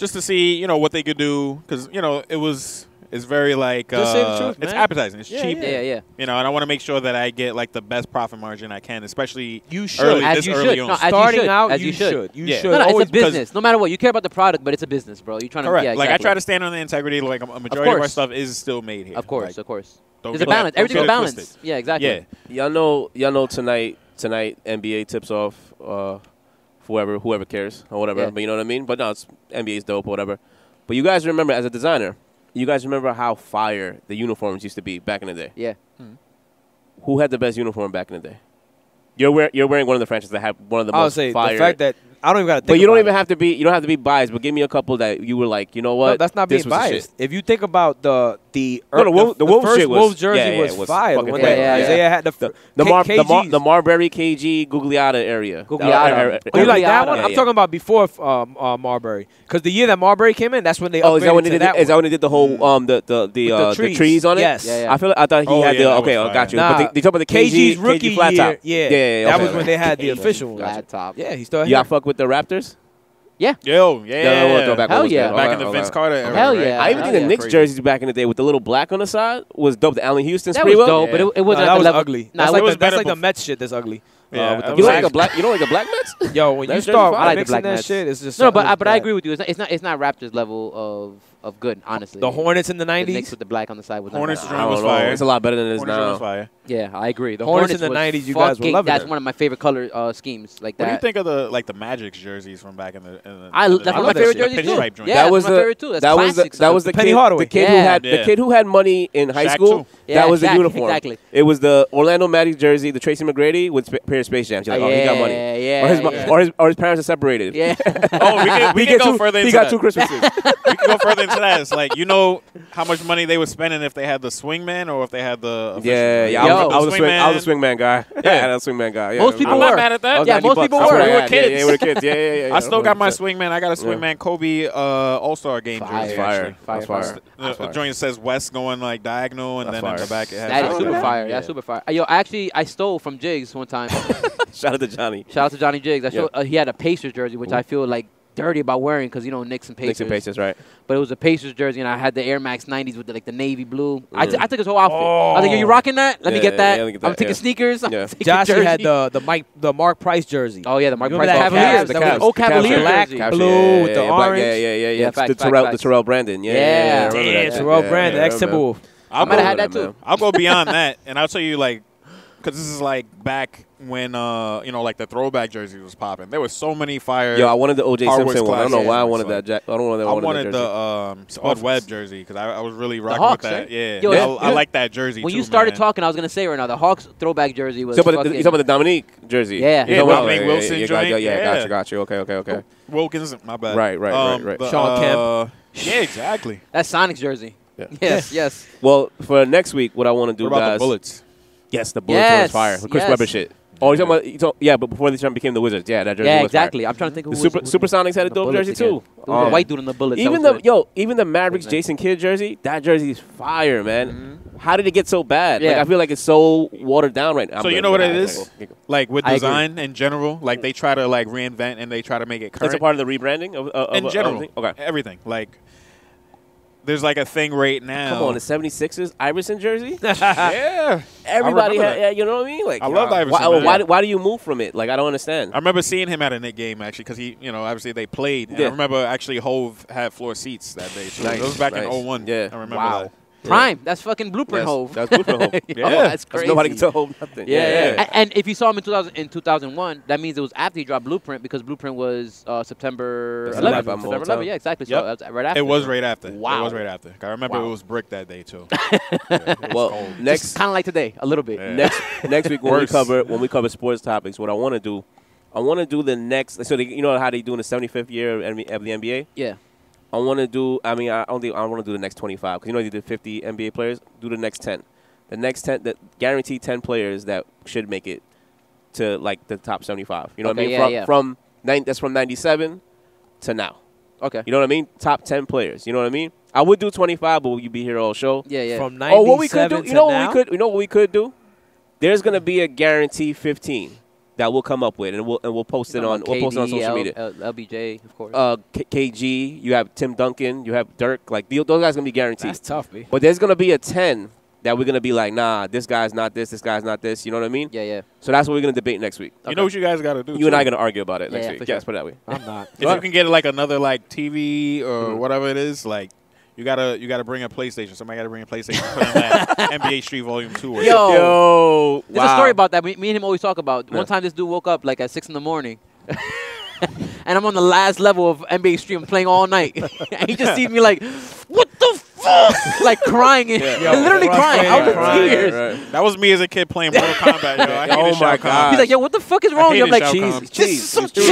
just to see, you know, what they could do because you know it was it's very like uh, truth, it's appetizing. It's yeah, cheap. Yeah. yeah, yeah. You know, and I want to make sure that I get like the best profit margin I can, especially you should early, as you should. No, as starting you should. out. As you, should. You yeah. should. No, no, it's a business. No matter what, you care about the product, but it's a business, bro. You're trying correct. to yeah, exactly. like I try to stand on the integrity. Like a majority of, of, our stuff is still made here. Of course, like, of course. There's a balance. Everything's a balance. Yeah, exactly. Yeah. Y'all know. Y'all know tonight. Tonight, NBA tips off. Uh, whoever whoever cares or whatever. Yeah. But you know what I mean. But no, it's NBA is dope or whatever. But you guys remember as a designer, you guys remember how fire the uniforms used to be back in the day. Yeah. Hmm. Who had the best uniform back in the day? You're wearing you're wearing one of the franchises that have one of the I most say, fire. The fact that I don't even gotta. but you don't even it. have to be. You don't have to be biased. But give me a couple that you were like, you know what? No, that's not being biased. If you think about the the no, the, er, the, the, Wolves first was, Wolves jersey yeah, yeah, was, was fire. When yeah, yeah, Isaiah yeah. had the the, the, Mar- the, Mar- the Marbury KG Gugliotta area. Gugliotta. Oh, you like that one? I'm talking about before um, uh, Marbury because the year that Marbury came in, that's when they. Oh, is that when they did? Is that when they did the whole mm. um the the the, uh, trees. trees. on it? Yes. I feel. Like I thought he oh, had the. Okay, I got you. Nah, but they, they talk about the KG's rookie flat top. Yeah, yeah, that was when they had the official flat top. Yeah, he started. Yeah, I fuck with the Raptors. Yeah. Yo, yeah. Hell yeah. Back in the Vince right. Carter era. Hell right? yeah. I even think the yeah. Knicks Crazy. jerseys back in the day with the little black on the side was dope. The Allan Houston's that was dope, yeah. but it, it wasn't. No, that was level. ugly. Nah, that's like, the, that's like the Mets shit. That's ugly. Uh, yeah, uh, you like a black. You don't like the black Mets? [laughs] Yo, when you start I like mixing the black that Mets. shit, it's just no. Uh, but I, but I agree with you. It's not. It's not. Raptors level of of good. Honestly, the Hornets in the '90s. The Knicks with the black on the side was Hornets was fire. It's a lot better than it is now. Hornets was fire. Yeah, I agree. The Hornets, Hornets in the '90s, you guys were loving. That's it. one of my favorite color uh, schemes. Like what that. What do you think of the like the Magic's jerseys from back in the? In the I in the, one of my favorite jerseys too. Yeah, that was my favorite too. That's that was the, that was the Penny Hardaway. The kid who had the kid who had money in high school. That was the uniform. Exactly. It was the Orlando Magic jersey, the Tracy McGrady with pair of Space Jams. You're like, oh, he got money. Yeah, or his, yeah. Or his, or his parents are separated. Yeah. [laughs] oh, we can, go two, further. Into he got two Christmases. [laughs] we can go further into that. It's like you know how much money they were spending if they had the swingman or if they had the yeah yeah. Oh. I was a swing, swingman guy. Yeah, I was a swingman guy. Yeah. Most people I'm not were. mad at that. Yeah, most people were. We were kids. Yeah, we were kids. Yeah, yeah, yeah. I still got my swingman. I got a swingman Kobe uh, All Star game jersey. Fire, fire, fire. The joint says West going like diagonal, and then in the back it has. That is super fire. Yeah, super fire. Yo, actually, I stole from Jigs one time. [laughs] Shout out to Johnny. Shout out to Johnny Jigs. I showed, uh, he had a Pacers jersey, which I feel like dirty about wearing because you know Knicks and Pacers. Knicks and Pacers, right? But it was a Pacers jersey, and I had the Air Max 90s with the, like the navy blue. Mm. I, t- I took his whole outfit. Oh. I was like, "Are you oh. rocking that? Let, yeah, me, get that. Yeah, me get that. I'm taking yeah. sneakers. Yeah. Josh had the the Mike the Mark Price jersey. Oh yeah, the Mark Price that The Cavs. Oh, Cavaliers. Black, Cavs. blue, with the orange. Yeah, yeah, yeah, yeah. Fact, the Terrell, the Terrell Brandon. Yeah, yeah, Terrell Brandon, ex Timberwolf. I might have had that too. I'll go beyond that, and I'll tell you like because this is like back when uh you know like the throwback jersey was popping. There was so many fire. Yo, I wanted the OJ Simpson one. I don't know why I wanted that. Jack, I don't know that. I wanted, wanted the um Spud Webb jersey because I, I, was really rocking Hawks, with that. Right? Yeah, Yo, yeah. I, I like that jersey. When too, you started man. talking, I was gonna say right now the Hawks throwback jersey was. So, but you talking about the Dominique jersey? Yeah, yeah, yeah Dominique Wilson jersey. yeah, yeah, yeah, gotcha, gotcha. Okay, okay, okay. Wilkins, my bad. Right, right, um, right, right. Shawn Kemp. Uh, yeah, exactly. That's Sonic's jersey. Yes, yes. Well, for next week, what I want to do, guys. bullets? Yes, the bullet yes, fire. The Chris yes. Webber shit. Oh, you're talking about, yeah, but before this team became the Wizards. Yeah, that jersey yeah, exactly. Fire. I'm trying to think of the Super, was, Supersonics had a dope jersey again. too. Um, the white dude in the bullets. Even the good. yo, even the Mavericks Jason Kidd jersey, that jersey is fire, man. Mm -hmm. How did it get so bad? Yeah. Like I feel like it's so watered down right now. So I'm you know what it is? Like with design in general, like they try to like reinvent and they try to make it current. That's a part of the rebranding of, uh, of in general. Okay. Everything. Like there's like a thing right now. Come on, the 76ers Iverson jersey? [laughs] yeah. [laughs] Everybody, ha- yeah, you know what I mean? Like, I love Iverson. Why, oh, why, why do you move from it? Like, I don't understand. I remember seeing him at a Knick game, actually, because he, you know, obviously they played. Yeah. I remember actually Hove had floor seats that day. So nice. It was back nice. in 01. Yeah. I remember wow. that. Prime. Yeah. That's fucking Blueprint Hove. That's Blueprint Hove. [laughs] yeah. Oh, that's crazy. Nobody can tell Hove nothing. Yeah. yeah. yeah. And, if you saw him in, 2000, in 2001, that means it was after he dropped Blueprint because Blueprint was uh, September eleven. September eleven. Yeah, exactly. Yep. So right after. It was right after. Wow. It was right after. I remember wow. it was brick that day too. [laughs] well, cold. next kind of like today, a little bit. Next next week when we cover when we cover sports topics, what I want to do, I want to do the next. So they, you know how they do in the 75th year of the NBA. Yeah. I want to do. I mean, I only. I want to do the next 25 because you know you did 50 NBA players. Do the next 10. The next 10, the guaranteed 10 players that should make it to like the top 75. You know okay, what I mean? Yeah, from, yeah. from nine, that's from 97 to now. Okay. You know what I mean? Top 10 players. You know what I mean? I would do 25, but will you be here all show? Yeah, yeah. From 97 oh, what we could do, you know what now? we could, you know what we could do? There's gonna be a guarantee 15 that we'll come up with, and we'll and we'll post it on KD, we'll post it on social L, media. LBJ, of course. Uh, K- KG, you have Tim Duncan, you have Dirk. Like those guys gonna be guaranteed. That's tough, man. But there's gonna be a ten that we're gonna be like, nah, this guy's not this, this guy's not this. You know what I mean? Yeah, yeah. So that's what we're gonna debate next week. Okay. You know what you guys gotta do. You too. and I are gonna argue about it next yeah, week. Sure. Put it that way. I'm not. if you can get like another like TV or mm-hmm. whatever it is, like you gotta you gotta bring a PlayStation. Somebody gotta bring a PlayStation. [laughs] NBA Street Volume Two. Or Yo, something. Yo, there's a story about that. Me, me, and him always talk about. Yeah. One time, this dude woke up like at six in the morning. [laughs] and I'm on the last level of NBA Street. I'm playing all night. [laughs] and he just sees me like, what the [laughs] like crying, yeah, yo, literally crying, out of tears. Right. That was me as a kid playing Mortal [laughs] Kombat. Yo, I oh my god! He's like, yo, what the fuck is wrong? I'm like, cheese, cheese, some cheese.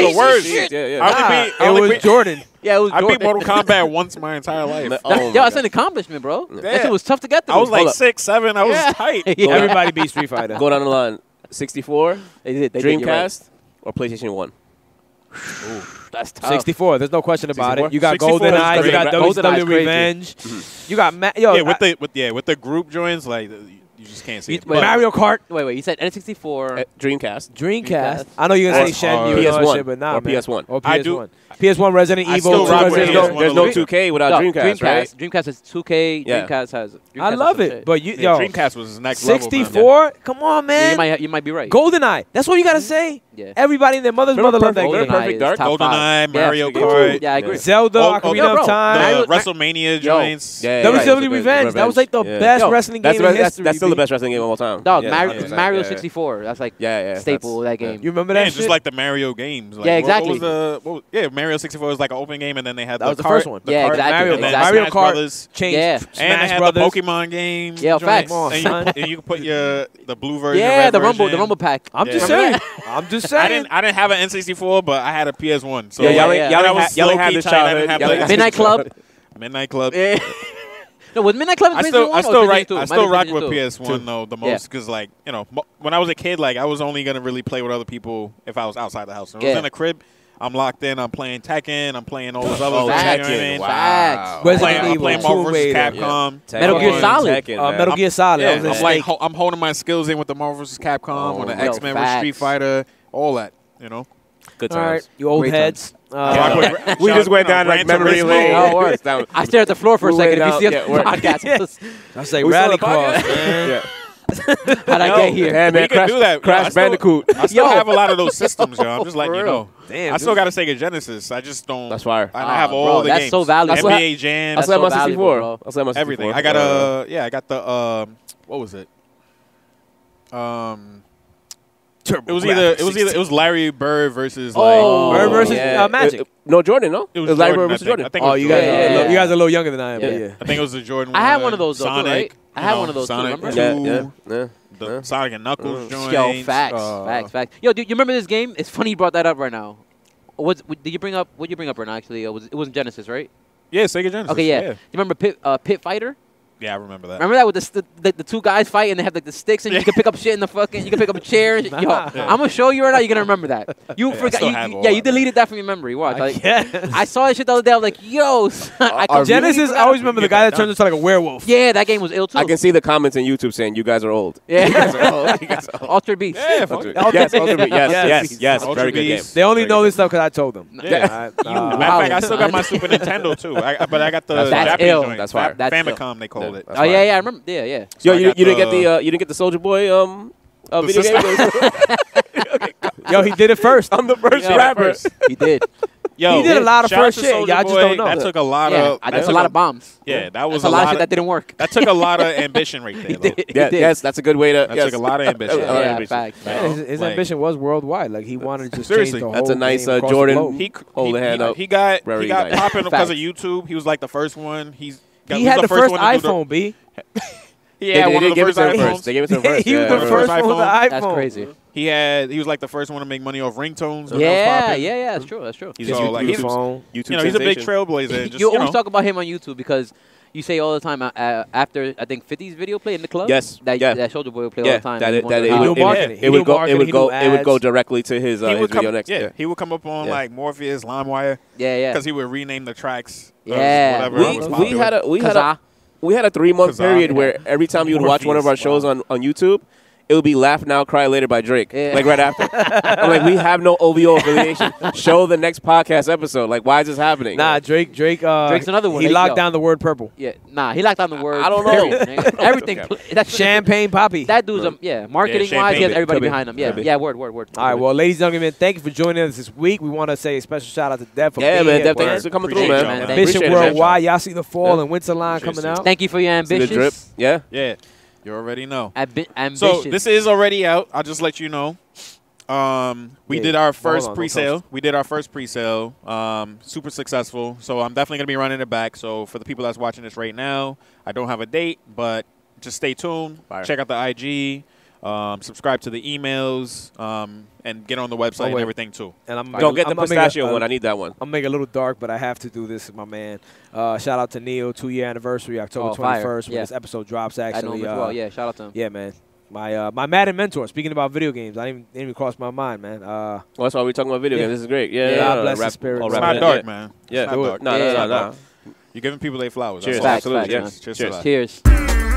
Shit. Yeah. I beat, I it was Jordan. Yeah, it was. I beat Mortal Kombat [laughs] once my entire life. Yo, that's an accomplishment, bro. Damn. That was tough to get through. I was Hold like up. six, seven. I was yeah. tight. Everybody beat Street Fighter. Go down the line. 64. They did. Dreamcast or PlayStation One. Ooh, that's tough. 64. There's no question about 64? it. You got Golden Eyes. You got WCW Revenge. Mm -hmm. You got Matt. yo. Yeah, with I, the with yeah with the group joins like you just can't see it. Wait, Mario Kart. Wait, wait. You said N64. Dreamcast. Uh, Dreamcast. Dreamcast. I know you're going to say Shen. PS1. Shit, but nah, or. PS1. Or PS1. I do. PS1 Resident I Evil. Resident there's, no, there's no 2K without no, Dreamcast, Dreamcast, right? Dreamcast is 2K. Yeah. Dreamcast has. Dreamcast I love it. But you, yeah, Dreamcast was next 64? Level, Come on, man. You might, you might be right. GoldenEye. That's what you got to mm-hmm. say. Yeah. Everybody in their mother's mother loved that game. Perfect Dark. GoldenEye, Mario Kart. Yeah, I agree. Zelda, oh, oh, Ocarina of Time. Uh, WrestleMania joints. WWE Revenge. That was like the best wrestling game in history still the best wrestling game of all time. Dog, yeah, Mar Mario 64. That's like yeah, yeah, staple of that game. You remember that? Yeah, just like the Mario games. Like, yeah, exactly. What, what the, what yeah, Mario 64 was like an open game, and then they had that the was the first one. The yeah, cart, exactly. Mario, and then exactly. Mario Kart Brothers changed. Yeah. Smash and they had Brothers. the Pokemon game. Yeah, facts. And you, could put your the blue version. Yeah, the Rumble, the Rumble pack. I'm just saying. I'm just saying. I didn't, have an N64, but I had a PS1. So y'all ain't had this childhood. Midnight Club. Midnight Club. No, with Midnight Club, I still, I still, right, I still rock with PS1 Two. though the most because yeah. like you know when I was a kid, like I was only gonna really play with other people if I was outside the house. When yeah. I was in a crib. I'm locked in. I'm playing Tekken. I'm playing all those oh, other games. Tekken. You know I mean? Wow. I'm playing, I'm playing Marvel vs. Capcom. Yeah. Metal Gear Solid. Tekken, uh, Metal Gear Solid. I'm, yeah, I'm like, ho I'm holding my skills in with the Marvel vs. Capcom, oh, on the X Men with Street Fighter, all that. You know. Good times. All right, you old Great heads. Uh, yeah. [laughs] we just went down like memory lane. Oh, I stare at the floor for a second. If you see yeah, [laughs] the podcast, I was like, rally cross. [laughs] How'd I get here? Man, man, Crash, do that. Crash Bandicoot. I still have a lot of those systems, yo. I'm just letting you know. Damn, I still got a Sega Genesis. I just don't. That's why I, have ah, all the that's games. That's so valuable. NBA Jam. I still have my 64. I still have 64. Everything. I got a yeah. I got the what was it? Um, Turbo. It was either it was either it was Larry Bird versus oh, like oh, Bird versus yeah. uh, Magic. It, no Jordan, no. It was, it was Larry Bird versus Jordan. I think, I think oh, you guys, yeah, yeah, you guys are a little younger than I am. Yeah. I think it was the Jordan. I had one of those though, Sonic, right? I had one of those. Sonic two, yeah, the Sonic and Knuckles mm. joint. Yo, facts, uh, facts, facts. Yo, dude, you remember this game? It's funny you brought that up right now. What did you bring up? What did you bring up right now? Actually, it was it was Genesis, right? Yeah, Sega Genesis. Okay, yeah. yeah. You remember Pit, uh, Pit Fighter? Yeah, I remember that. Remember that with the, the, the two guys fighting, they have like the sticks, and you can pick up shit in the fucking. You can pick up a chair. nah. [laughs] Yo, I'm gonna show you right now. You're gonna remember that. You yeah, forgot. You, you, yeah, you deleted that from your memory. Watch. I, like, I saw that shit the other day. I'm like, yo, [laughs] I Genesis. I always remember the guy that turns into like a werewolf. Yeah, that game was ill too. I can see the comments on YouTube saying you guys are old. Yeah, you [laughs] Beast. Yeah, yes, Beast. Yes, yes, yes. Very good game. They only know this stuff because I told them. Yeah. I, still got my Super Nintendo too, but I got the Japanese joint. That's why Famicom they call it called it. Oh yeah, yeah, I remember. Yeah, yeah. So Yo, you, you didn't get the uh, uh, you didn't get the Soulja Boy um uh, video game. [laughs] [laughs] Yo, he did it first. I'm the first rapper. he did. [laughs] Yo, he did a lot of first shit. Y'all just don't know. That took a lot of. That a lot of bombs. Yeah, that was a, a lot, of shit that didn't work. That took a lot of ambition right there. Did, yeah, yes, that's a good way to. That yes. took a lot of ambition. yeah, yeah, ambition. Fact. yeah his, his like, ambition was worldwide. Like he wanted to just seriously. that's a nice uh, Jordan. He hold he, the hand he, up. He got he got popping because of YouTube. He was like the first one. He's he was had the first one to the- iPhone, B. [laughs] He They, had they one did of the give it first to him first. They gave it to him [laughs] first. he was the first one with the iPhone. iPhone. That's crazy. He had he was like the first one to make money off ringtones. when Yeah, yeah, yeah. That's true. That's true. He's So, a like, YouTube. YouTube You know, he's a big trailblazer. [laughs] Just, you you always know, talk about him on YouTube because you say all the time uh, uh, after I think 50's video play in the club. Yes, that yeah. that Soulja Boy would play Yeah, all the time. that it, that wondered it, how- knew would, it, marketing. it would knew go. It would go. It would go directly to his, uh, he his would video come, next. yeah, Yeah. he would come up on Yeah. like Morpheus, LimeWire, yeah, yeah. because he would rename the tracks. Yeah. whatever We, we had a we had a we had a three month period where every time you would watch one of our shows on, on YouTube, it would be "Laugh Now, Cry Later" by Drake. Yeah. Like right after. [laughs] I'm like, we have no OVO affiliation. Show the next podcast episode. Like, why is this happening? Nah, Drake. Drake. Uh, Drake's another one. He Hey, locked yo. down the word purple. yeah, nah, he locked down the word. I don't know. period. [laughs] Everything. Okay. That's Champagne Papi. That dude's um, yeah, marketing wise, champagne. he has everybody behind him. Yeah, yeah. Word, word, word. All right, well, ladies and gentlemen, thank you for joining us this week. We want to say a special shout out to Dev for yeah, man. here, Dev, thanks for coming Appreciate through, man. y'all, man. Ambition Appreciate it, man. Worldwide. Y'all see the fall Yeah. and winter line coming out. thank you for your See the ambitions. Yeah. Yeah, you already know. Ambi- ambition. So this is already out. I'll just let you know. Um, we Yeah, did our first pre-sale. We did our first pre-sale. Um, super successful. So I'm definitely gonna be running it back. So for the people that's watching this right now, I don't have a date, but just stay tuned. Fire. Check out the IG. Um, subscribe to the emails. Um, and get on the website and everything too. And I'm Don't get the I'm, I'm pistachio making a- one. I need that one. I'm making it a little dark, but I have to do this my man. Uh, shout out to Neil, two year anniversary, October Oh, fire. 21st, when Yeah. this episode drops. I know Actually, him as uh, well. Yeah, shout out to him. yeah, man. My uh, my Madden mentor. Speaking about video games, I didn't even, didn't even cross my mind, man. Uh, Well, that's why we're talking about video Yeah. games. This is great. Yeah. Yeah, yeah, God no, bless wrap- his spirit. all It's It's not dark, man. Yeah. It's not dark. No, no, no, no. You're giving people their flowers. Cheers. That's all. Facts, Absolutely. facts, Yeah. man. Cheers. Cheers to that. Cheers.